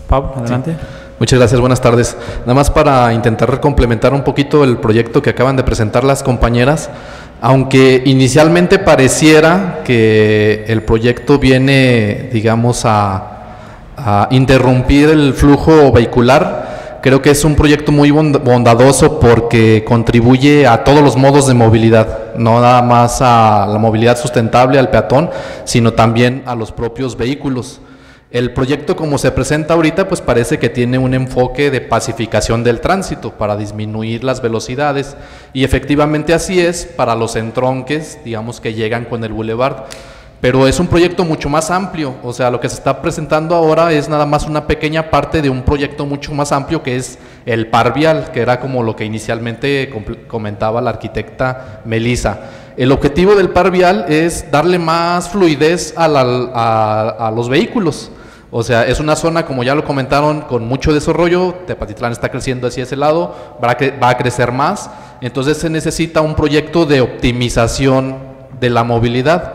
Pablo, adelante. Muchas gracias, buenas tardes. Nada más para intentar complementar un poquito el proyecto que acaban de presentar las compañeras. Aunque inicialmente pareciera que el proyecto viene, digamos, a, a interrumpir el flujo vehicular, creo que es un proyecto muy bond- bondadoso porque contribuye a todos los modos de movilidad, no nada más a la movilidad sustentable al peatón, sino también a los propios vehículos. El proyecto como se presenta ahorita pues parece que tiene un enfoque de pacificación del tránsito para disminuir las velocidades y efectivamente así es para los entronques, digamos que llegan con el boulevard. Pero es un proyecto mucho más amplio, o sea, lo que se está presentando ahora es nada más una pequeña parte de un proyecto mucho más amplio que es el par vial, que era como lo que inicialmente comentaba la arquitecta Melisa. El objetivo del par vial es darle más fluidez a, la- a- a los vehículos. O sea, es una zona, como ya lo comentaron, con mucho desarrollo. Tepatitlán está creciendo hacia ese lado, va a, va a crecer más. Entonces se necesita un proyecto de optimización de la movilidad.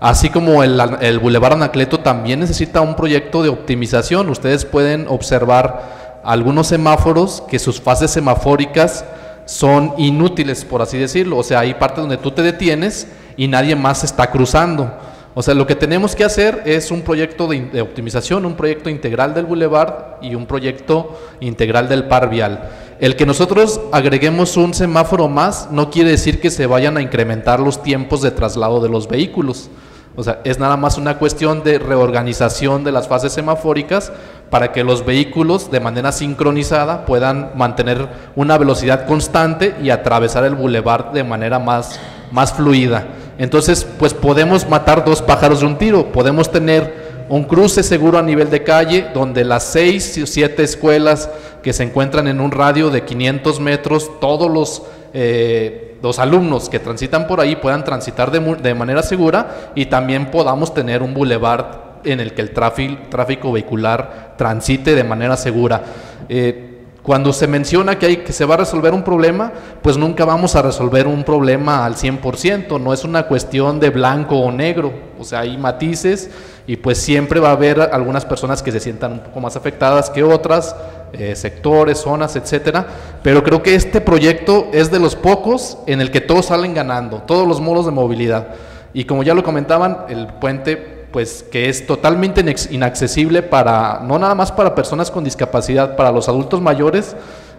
Así como el, el Boulevard Anacleto también necesita un proyecto de optimización. Ustedes pueden observar algunos semáforos que sus fases semafóricas son inútiles, por así decirlo. O sea, hay partes donde tú te detienes y nadie más está cruzando. O sea, lo que tenemos que hacer es un proyecto de, de optimización, un proyecto integral del boulevard y un proyecto integral del par vial. El que nosotros agreguemos un semáforo más no quiere decir que se vayan a incrementar los tiempos de traslado de los vehículos. O sea, es nada más una cuestión de reorganización de las fases semafóricas para que los vehículos de manera sincronizada puedan mantener una velocidad constante y atravesar el bulevar de manera más, más fluida. Entonces, pues podemos matar dos pájaros de un tiro. Podemos tener un cruce seguro a nivel de calle donde las seis o siete escuelas que se encuentran en un radio de 500 metros, todos los, eh, los alumnos que transitan por ahí puedan transitar de, de manera segura y también podamos tener un bulevar en el que el tráfico, tráfico vehicular transite de manera segura. Eh, cuando se menciona que, hay, que se va a resolver un problema, pues nunca vamos a resolver un problema al 100%, no es una cuestión de blanco o negro, o sea, hay matices y pues siempre va a haber algunas personas que se sientan un poco más afectadas que otras, eh, sectores, zonas, etcétera, pero creo que este proyecto es de los pocos en el que todos salen ganando, todos los modos de movilidad. Y como ya lo comentaban, el puente pues que es totalmente inaccesible para, no nada más para personas con discapacidad, para los adultos mayores,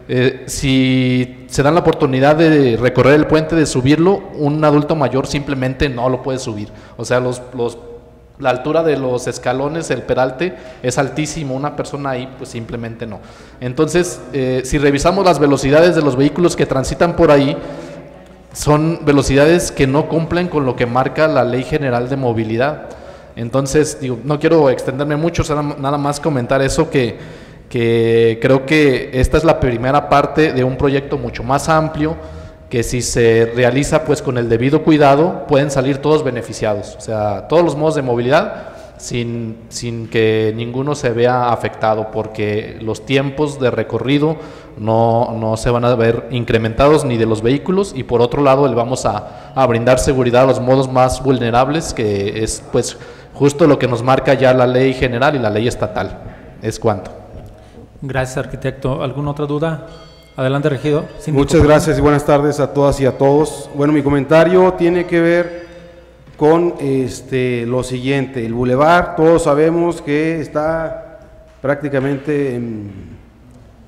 eh, si se dan la oportunidad de recorrer el puente, de subirlo, un adulto mayor simplemente no lo puede subir. O sea, los, los, la altura de los escalones, el peralte, es altísimo, una persona ahí pues simplemente no. Entonces, eh, si revisamos las velocidades de los vehículos que transitan por ahí, son velocidades que no cumplen con lo que marca la Ley General de Movilidad. Entonces, digo, no quiero extenderme mucho, nada más comentar eso que, que creo que esta es la primera parte de un proyecto mucho más amplio que si se realiza pues con el debido cuidado pueden salir todos beneficiados, o sea, todos los modos de movilidad sin, sin que ninguno se vea afectado porque los tiempos de recorrido no, no se van a ver incrementados ni de los vehículos y por otro lado le vamos a, a brindar seguridad a los modos más vulnerables que es pues justo lo que nos marca ya la ley general y la ley estatal. Es cuanto. Gracias, arquitecto. ¿Alguna otra duda? Adelante, regidor. Síndico, Muchas gracias y buenas tardes a todas y a todos. Bueno, mi comentario tiene que ver con este, lo siguiente. El bulevar, todos sabemos que está prácticamente en,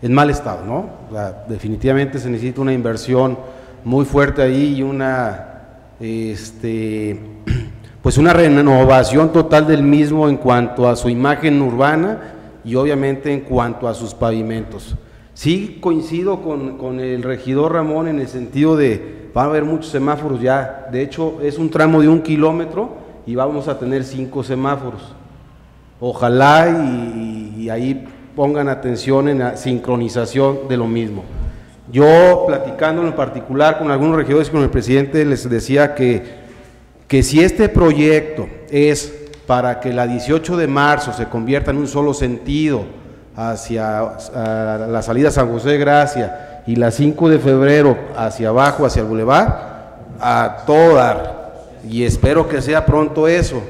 en mal estado, ¿no? O sea, definitivamente se necesita una inversión muy fuerte ahí y una, este, pues una renovación total del mismo en cuanto a su imagen urbana y obviamente en cuanto a sus pavimentos. Sí coincido con, con el regidor Ramón en el sentido de, va a haber muchos semáforos ya, de hecho es un tramo de un kilómetro y vamos a tener cinco semáforos. Ojalá y, y ahí pongan atención en la sincronización de lo mismo. Yo platicando en particular con algunos regidores y con el presidente les decía que, que si este proyecto es para que la 18 de marzo se convierta en un solo sentido hacia a la salida San José de Gracia y la 5 de febrero hacia abajo, hacia el bulevar, a todo. Y espero que sea pronto eso.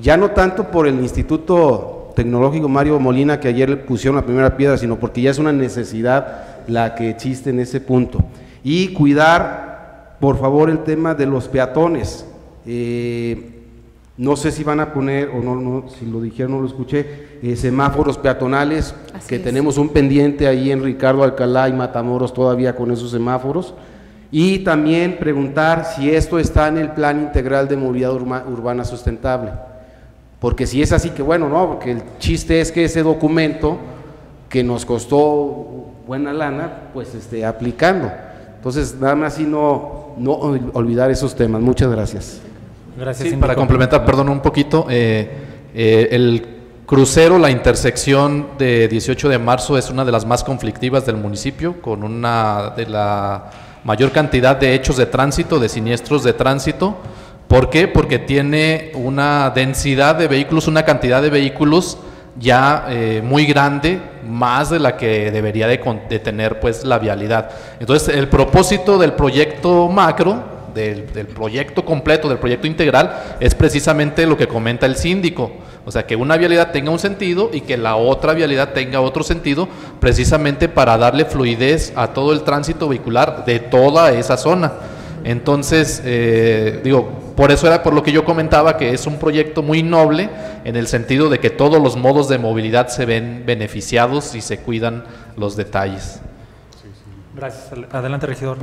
Ya no tanto por el Instituto Tecnológico Mario Molina que ayer le pusieron la primera piedra, sino porque ya es una necesidad la que existe en ese punto. Y cuidar por favor, el tema de los peatones. Eh, no sé si van a poner, o no, no si lo dijeron, no lo escuché, eh, semáforos peatonales, Así que es. tenemos un pendiente ahí en Ricardo Alcalá y Matamoros todavía con esos semáforos. Y también preguntar si esto está en el Plan Integral de Movilidad Urma- Urbana Sustentable. Porque si es así, que bueno, no, porque el chiste es que ese documento que nos costó buena lana, pues esté aplicando. Entonces, nada más y no, no ol- olvidar esos temas. Muchas gracias. Gracias. Sí, para complementar, perdón, un poquito, eh, eh, el crucero, la intersección de 18 de marzo es una de las más conflictivas del municipio, con una de la mayor cantidad de hechos de tránsito, de siniestros de tránsito. ¿Por qué? Porque tiene una densidad de vehículos, una cantidad de vehículos ya eh, muy grande, más de la que debería de, de tener pues la vialidad. Entonces, el propósito del proyecto macro del, proyecto completo, del proyecto integral, es precisamente lo que comenta el síndico. O sea, que una vialidad tenga un sentido y que la otra vialidad tenga otro sentido, precisamente para darle fluidez a todo el tránsito vehicular de toda esa zona. Entonces, eh, digo, por eso era por lo que yo comentaba que es un proyecto muy noble en el sentido de que todos los modos de movilidad se ven beneficiados y se cuidan los detalles. Gracias. Adelante, regidor.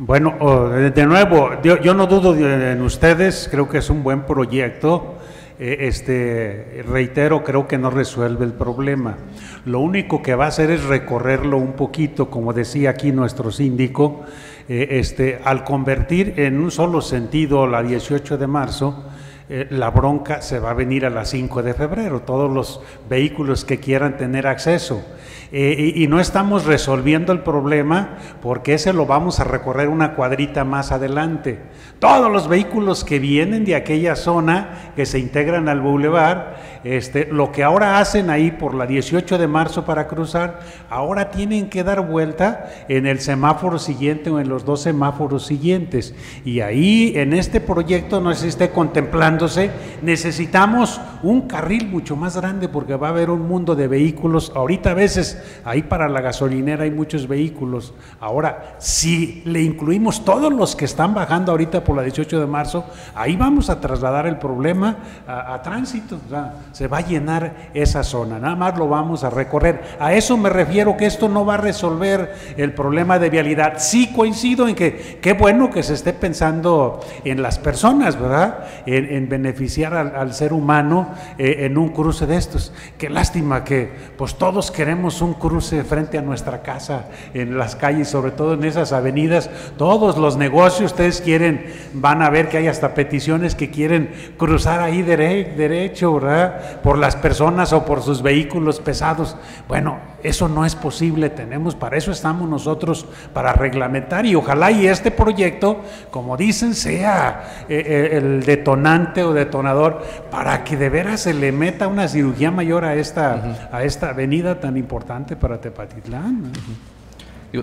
Bueno, oh, de nuevo, yo, no dudo en ustedes, creo que es un buen proyecto. Eh, este, reitero, creo que no resuelve el problema. Lo único que va a hacer es recorrerlo un poquito, como decía aquí nuestro síndico, eh, este, al convertir en un solo sentido la 18 de marzo, eh, la bronca se va a venir a las 5 de febrero, todos los vehículos que quieran tener acceso. Eh, y, no estamos resolviendo el problema porque ese lo vamos a recorrer una cuadrita más adelante. Todos los vehículos que vienen de aquella zona, que se integran al boulevard, este, lo que ahora hacen ahí por la 18 de marzo para cruzar, ahora tienen que dar vuelta en el semáforo siguiente o en los dos semáforos siguientes. Y ahí en este proyecto no se esté contemplándose, necesitamos un carril mucho más grande porque va a haber un mundo de vehículos. Ahorita a veces ahí para la gasolinera hay muchos vehículos. Ahora, si le incluimos todos los que están bajando ahorita por la 18 de marzo, ahí vamos a trasladar el problema a, tránsito. O sea, se va a llenar esa zona, nada más lo vamos a recorrer. A eso me refiero que esto no va a resolver el problema de vialidad. Sí coincido en que qué bueno que se esté pensando en las personas, ¿verdad? En, en beneficiar al, al ser humano eh, en un cruce de estos. Qué lástima que pues todos queremos un cruce frente a nuestra casa, en las calles, sobre todo en esas avenidas. Todos los negocios, ustedes quieren, van a ver que hay hasta peticiones que quieren cruzar ahí dere- derecho, ¿verdad? Por las personas o por sus vehículos pesados. Bueno, eso no es posible, tenemos, para eso estamos nosotros, para reglamentar y ojalá y este proyecto, como dicen, sea eh, eh, el detonante o detonador para que de veras se le meta una cirugía mayor a esta, a esta avenida tan importante para Tepatitlán.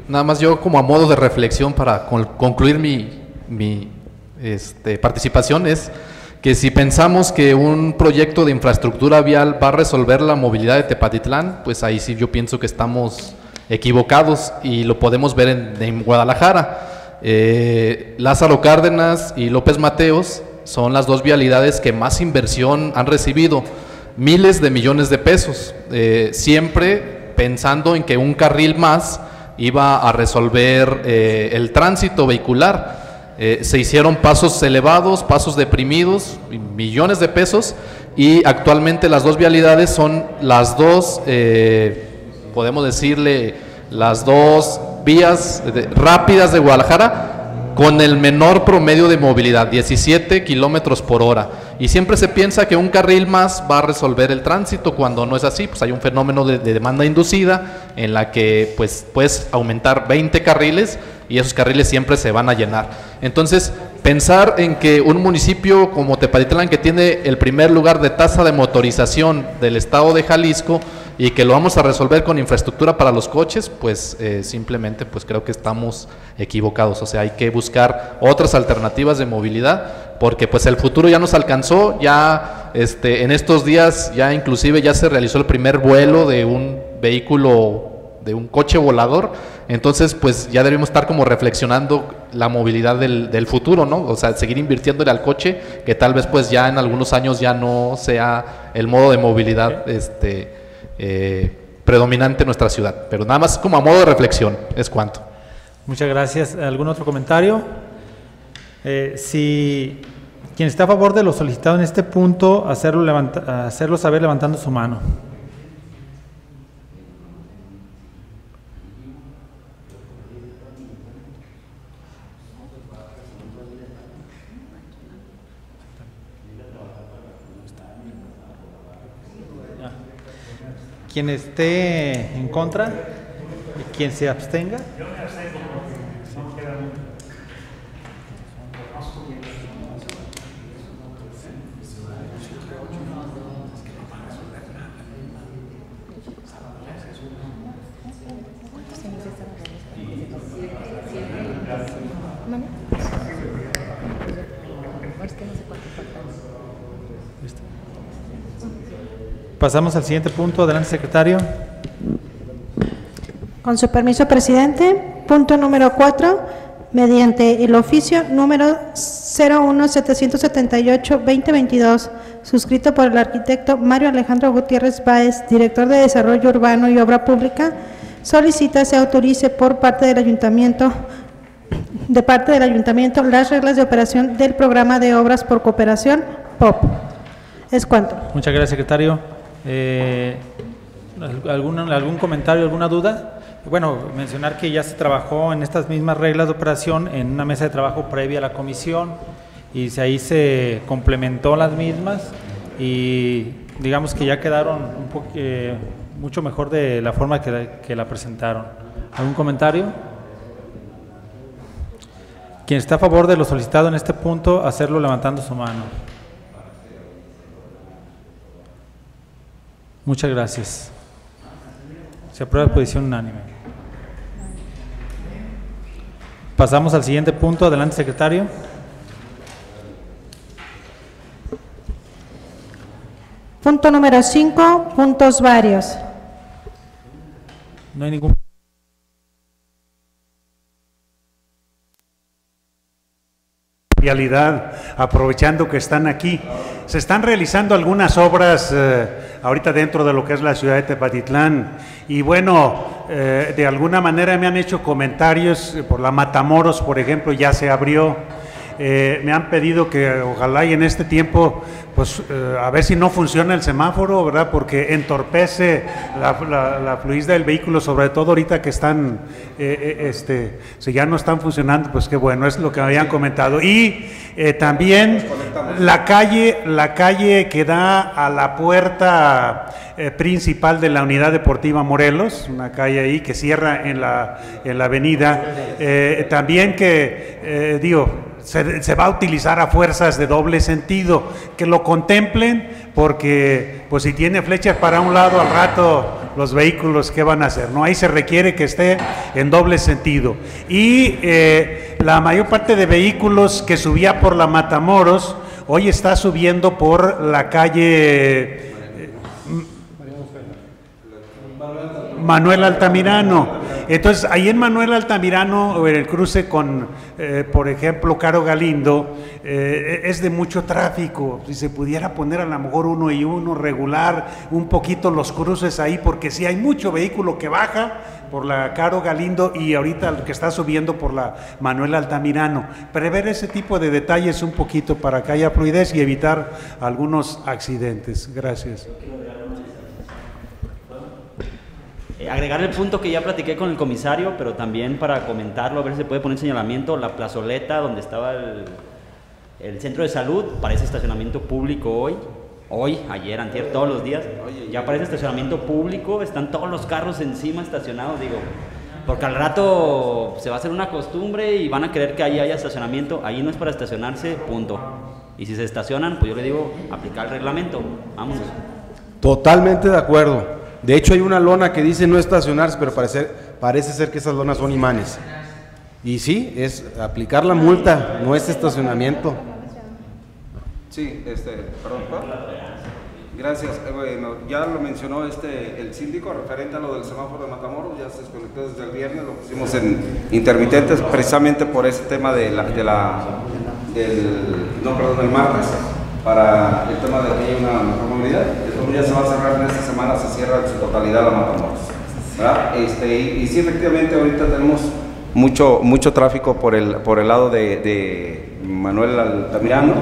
Nada más yo como a modo de reflexión para con- concluir mi, mi, este, participación es que si pensamos que un proyecto de infraestructura vial va a resolver la movilidad de Tepatitlán, pues ahí sí yo pienso que estamos equivocados y lo podemos ver en, en Guadalajara. Eh, Lázaro Cárdenas y López Mateos son las dos vialidades que más inversión han recibido, miles de millones de pesos, eh, siempre pensando en que un carril más iba a resolver eh, el tránsito vehicular. Eh, se hicieron pasos elevados, pasos deprimidos, millones de pesos, y actualmente las dos vialidades son las dos, eh, podemos decirle, las dos vías rápidas de Guadalajara con el menor promedio de movilidad, 17 kilómetros por hora. Y siempre se piensa que un carril más va a resolver el tránsito, cuando no es así, pues hay un fenómeno de, de demanda inducida en la que pues puedes aumentar 20 carriles y esos carriles siempre se van a llenar. Entonces, pensar en que un municipio como Tepatitlán, que tiene el primer lugar de tasa de motorización del estado de Jalisco, y que lo vamos a resolver con infraestructura para los coches, pues eh, simplemente pues creo que estamos equivocados. O sea, hay que buscar otras alternativas de movilidad, porque pues el futuro ya nos alcanzó, ya este, en estos días ya inclusive ya se realizó el primer vuelo de un vehículo de un coche volador, entonces pues ya debemos estar como reflexionando la movilidad del, del futuro, ¿no? O sea, seguir invirtiéndole al coche, que tal vez pues ya en algunos años ya no sea el modo de movilidad este, eh, predominante en nuestra ciudad. Pero nada más como a modo de reflexión, es cuanto. Muchas gracias. ¿Algún otro comentario? Eh, si quien está a favor de lo solicitado en este punto, hacerlo, hacerlo saber levantando su mano. Quien esté en contra, quien se abstenga. Pasamos al siguiente punto. Adelante, secretario. Con su permiso, presidente. Punto número 4. Mediante el oficio número 01778-2022, suscrito por el arquitecto Mario Alejandro Gutiérrez Báez, director de Desarrollo Urbano y Obra Pública, solicita se autorice por parte del ayuntamiento de parte del ayuntamiento las reglas de operación del programa de obras por cooperación POP. Es cuanto. Muchas gracias, secretario. Eh, ¿al- ¿algún, ¿Algún comentario, alguna duda? Bueno, mencionar que ya se trabajó en estas mismas reglas de operación en una mesa de trabajo previa a la comisión y ahí se complementó las mismas y digamos que ya quedaron un poco, eh, mucho mejor de la forma que la, que la presentaron. ¿Algún comentario? Quien está a favor de lo solicitado en este punto, hacerlo levantando su mano. Muchas gracias. Se aprueba por posición unánime. Pasamos al siguiente punto. Adelante, secretario. Punto número 5. Puntos varios. No hay ningún. Aprovechando que están aquí. Se están realizando algunas obras eh, ahorita dentro de lo que es la ciudad de Tepatitlán y bueno, eh, de alguna manera me han hecho comentarios eh, por la Matamoros, por ejemplo, ya se abrió. Me han pedido que ojalá y en este tiempo, pues eh, a ver si no funciona el semáforo, ¿verdad? Porque entorpece la, la, la fluidez del vehículo, sobre todo ahorita que están, eh, eh, este, si ya no están funcionando, pues qué bueno, es lo que me habían comentado. Y eh, también la calle, la calle que da a la puerta principal de la Unidad Deportiva Morelos, una calle ahí que cierra en la, en la avenida, también que, eh, digo, se, va a utilizar a fuerzas de doble sentido, que lo contemplen, porque pues si tiene flechas para un lado al rato los vehículos, ¿qué van a hacer? No, ahí se requiere que esté en doble sentido. Y eh, la mayor parte de vehículos que subía por la Matamoros, hoy está subiendo por la calle Manuel Altamirano. Entonces, ahí en Manuel Altamirano, en el cruce con, eh, por ejemplo, Caro Galindo, eh, es de mucho tráfico. Si se pudiera poner a lo mejor uno y uno, regular un poquito los cruces ahí, porque si hay mucho vehículo que baja por la Caro Galindo y ahorita que está subiendo por la Manuel Altamirano. Prever ese tipo de detalles un poquito para que haya fluidez y evitar algunos accidentes. Gracias. Eh, agregar el punto que ya platiqué con el comisario, pero también para comentarlo, a ver si se puede poner señalamiento, la plazoleta donde estaba el, el centro de salud, parece estacionamiento público hoy, hoy, ayer, antier, todos los días, ya parece estacionamiento público, están todos los carros encima estacionados, digo, porque al rato se va a hacer una costumbre y van a querer que ahí haya estacionamiento, ahí no es para estacionarse, punto. Y si se estacionan, pues yo le digo, aplicar el reglamento, vámonos. Totalmente de acuerdo. De hecho, hay una lona que dice no estacionarse, pero parece, parece ser que esas lonas son imanes. Y sí, es aplicar la multa, no es estacionamiento. Sí, este, perdón. Gracias. Eh, Bueno, ya lo mencionó este el síndico referente a lo del semáforo de Matamoros, ya se desconectó desde el viernes, lo pusimos en intermitentes precisamente por ese tema de de la del, no, perdón, el martes, para el tema de haya una mejor movilidad. Entonces ya se va a cerrar en esta semana, se cierra en su totalidad la Matamoros. Este, y, y sí, efectivamente, ahorita tenemos mucho, mucho tráfico por el, por el lado de, de Manuel Altamirano,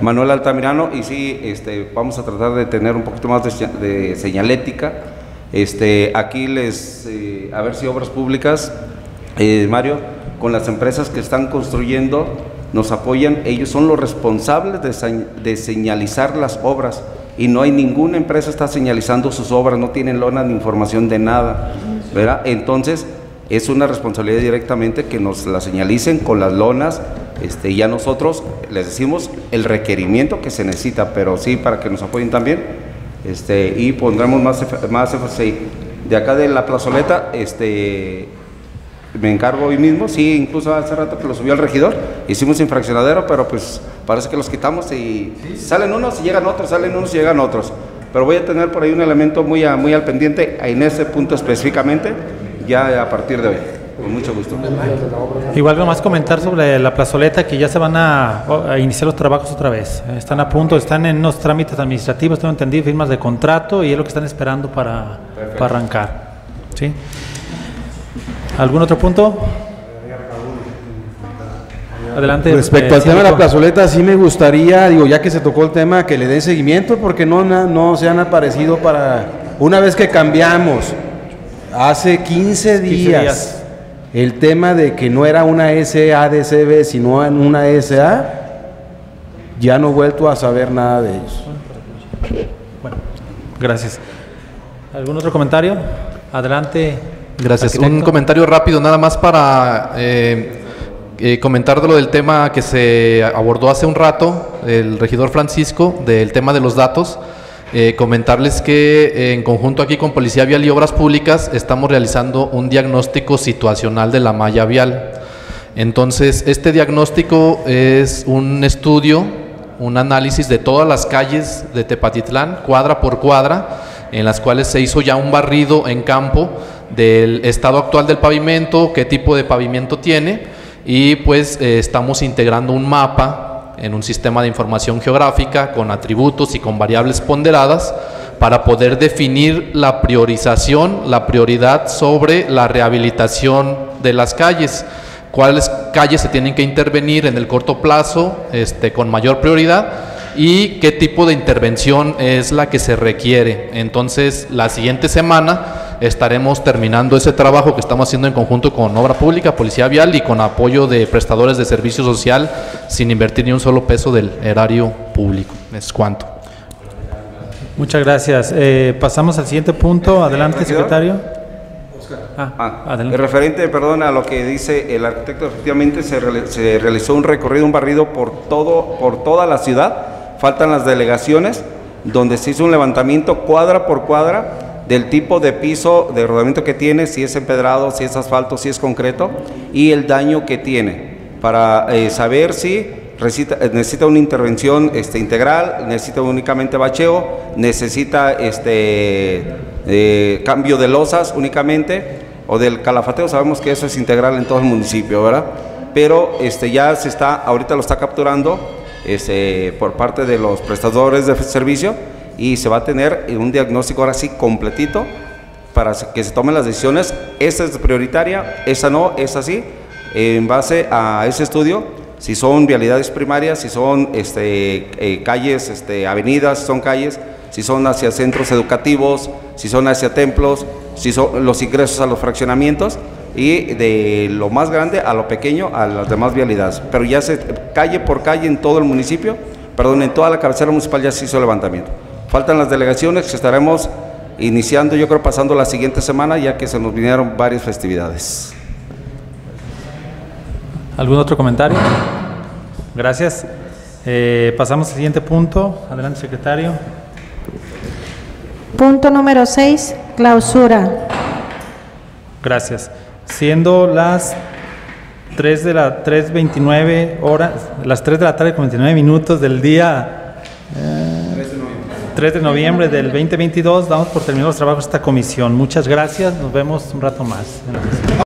Manuel Altamirano, y sí, este, vamos a tratar de tener un poquito más de, de señalética. Este, aquí les, eh, a ver si obras públicas, eh, Mario, con las empresas que están construyendo, nos apoyan, ellos son los responsables de, de señalizar las obras y no hay ninguna empresa está señalizando sus obras, no tienen lona ni información de nada, ¿verdad? Entonces, es una responsabilidad directamente que nos la señalicen con las lonas, este, y nosotros les decimos el requerimiento que se necesita, pero sí para que nos apoyen también, este, y pondremos más, más. De acá de la plazoleta, este, me encargo hoy mismo, sí, incluso hace rato que lo subió el regidor, hicimos infraccionadero, pero pues parece que los quitamos y salen unos y llegan otros, salen unos y llegan otros. Pero voy a tener por ahí un elemento muy, a- muy al pendiente en ese punto específicamente, ya a partir de hoy, con mucho gusto. Igual nomás comentar sobre la plazoleta que ya se van a, a iniciar los trabajos otra vez. Están a punto, están en unos trámites administrativos, tengo entendido, firmas de contrato y es lo que están esperando para, para arrancar. ¿Sí? ¿Algún otro punto? Adelante. Respecto eh, al tema de la plazoleta, sí me gustaría, digo, ya que se tocó el tema, que le den seguimiento porque no, na- no se han aparecido para... Una vez que cambiamos, hace 15 días, días. el tema de que no era una SADCB, sino una SA, ya no he vuelto a saber nada de ellos. Gracias. ¿Algún otro comentario? Adelante. Gracias. Un arquitecto. comentario rápido, nada más para eh, eh, comentar de lo del tema que se abordó hace un rato, el regidor Francisco, del tema de los datos. Eh, comentarles que eh, en conjunto aquí con Policía Vial y Obras Públicas estamos realizando un diagnóstico situacional de la malla vial. Entonces, este diagnóstico es un estudio, un análisis de todas las calles de Tepatitlán, cuadra por cuadra, en las cuales se hizo ya un barrido en campo del estado actual del pavimento, qué tipo de pavimento tiene, y pues eh, estamos integrando un mapa en un sistema de información geográfica con atributos y con variables ponderadas para poder definir la priorización, la prioridad sobre la rehabilitación de las calles cuáles calles se tienen que intervenir en el corto plazo este, con mayor prioridad y qué tipo de intervención es la que se requiere. Entonces, la siguiente semana estaremos terminando ese trabajo que estamos haciendo en conjunto con Obra Pública, Policía Vial y con apoyo de prestadores de servicio social sin invertir ni un solo peso del erario público. Es cuanto. Muchas gracias. Eh, pasamos al siguiente punto. Adelante, ¿Regidor? secretario. Ah, Ah, adelante. referente, perdón, a lo que dice el arquitecto, efectivamente se, se realizó un recorrido, un barrido por todo, por toda la ciudad. Faltan las delegaciones, donde se hizo un levantamiento cuadra por cuadra del tipo de piso de rodamiento que tiene, si es empedrado, si es asfalto, si es concreto, y el daño que tiene, para eh, saber si eh, necesita una intervención este, integral, necesita únicamente bacheo, necesita este, eh, cambio de losas únicamente, o del calafateo, sabemos que eso es integral en todo el municipio, ¿verdad? Pero este, ya se está, ahorita lo está capturando este, por parte de los prestadores de servicio y se va a tener un diagnóstico ahora sí completito para que se tomen las decisiones. Esta es prioritaria, esa no, esa sí, en base a ese estudio, si son vialidades primarias, si son este, eh, calles, este, avenidas, si son calles, si son hacia centros educativos, si son hacia templos, si son los ingresos a los fraccionamientos y de lo más grande a lo pequeño a las demás vialidades. Pero ya se, calle por calle en todo el municipio, perdón, en toda la cabecera municipal ya se hizo levantamiento. Faltan las delegaciones que estaremos iniciando, yo creo, pasando la siguiente semana, ya que se nos vinieron varias festividades. ¿Algún otro comentario? Gracias. Eh, pasamos al siguiente punto. Adelante, secretario. Punto número 6, clausura. Gracias. Siendo las 3 de la 3.29 horas, las 3 de la tarde con 29 minutos del día 3 de noviembre del 2022 damos por terminados los trabajos de esta comisión. Muchas gracias, nos vemos un rato más.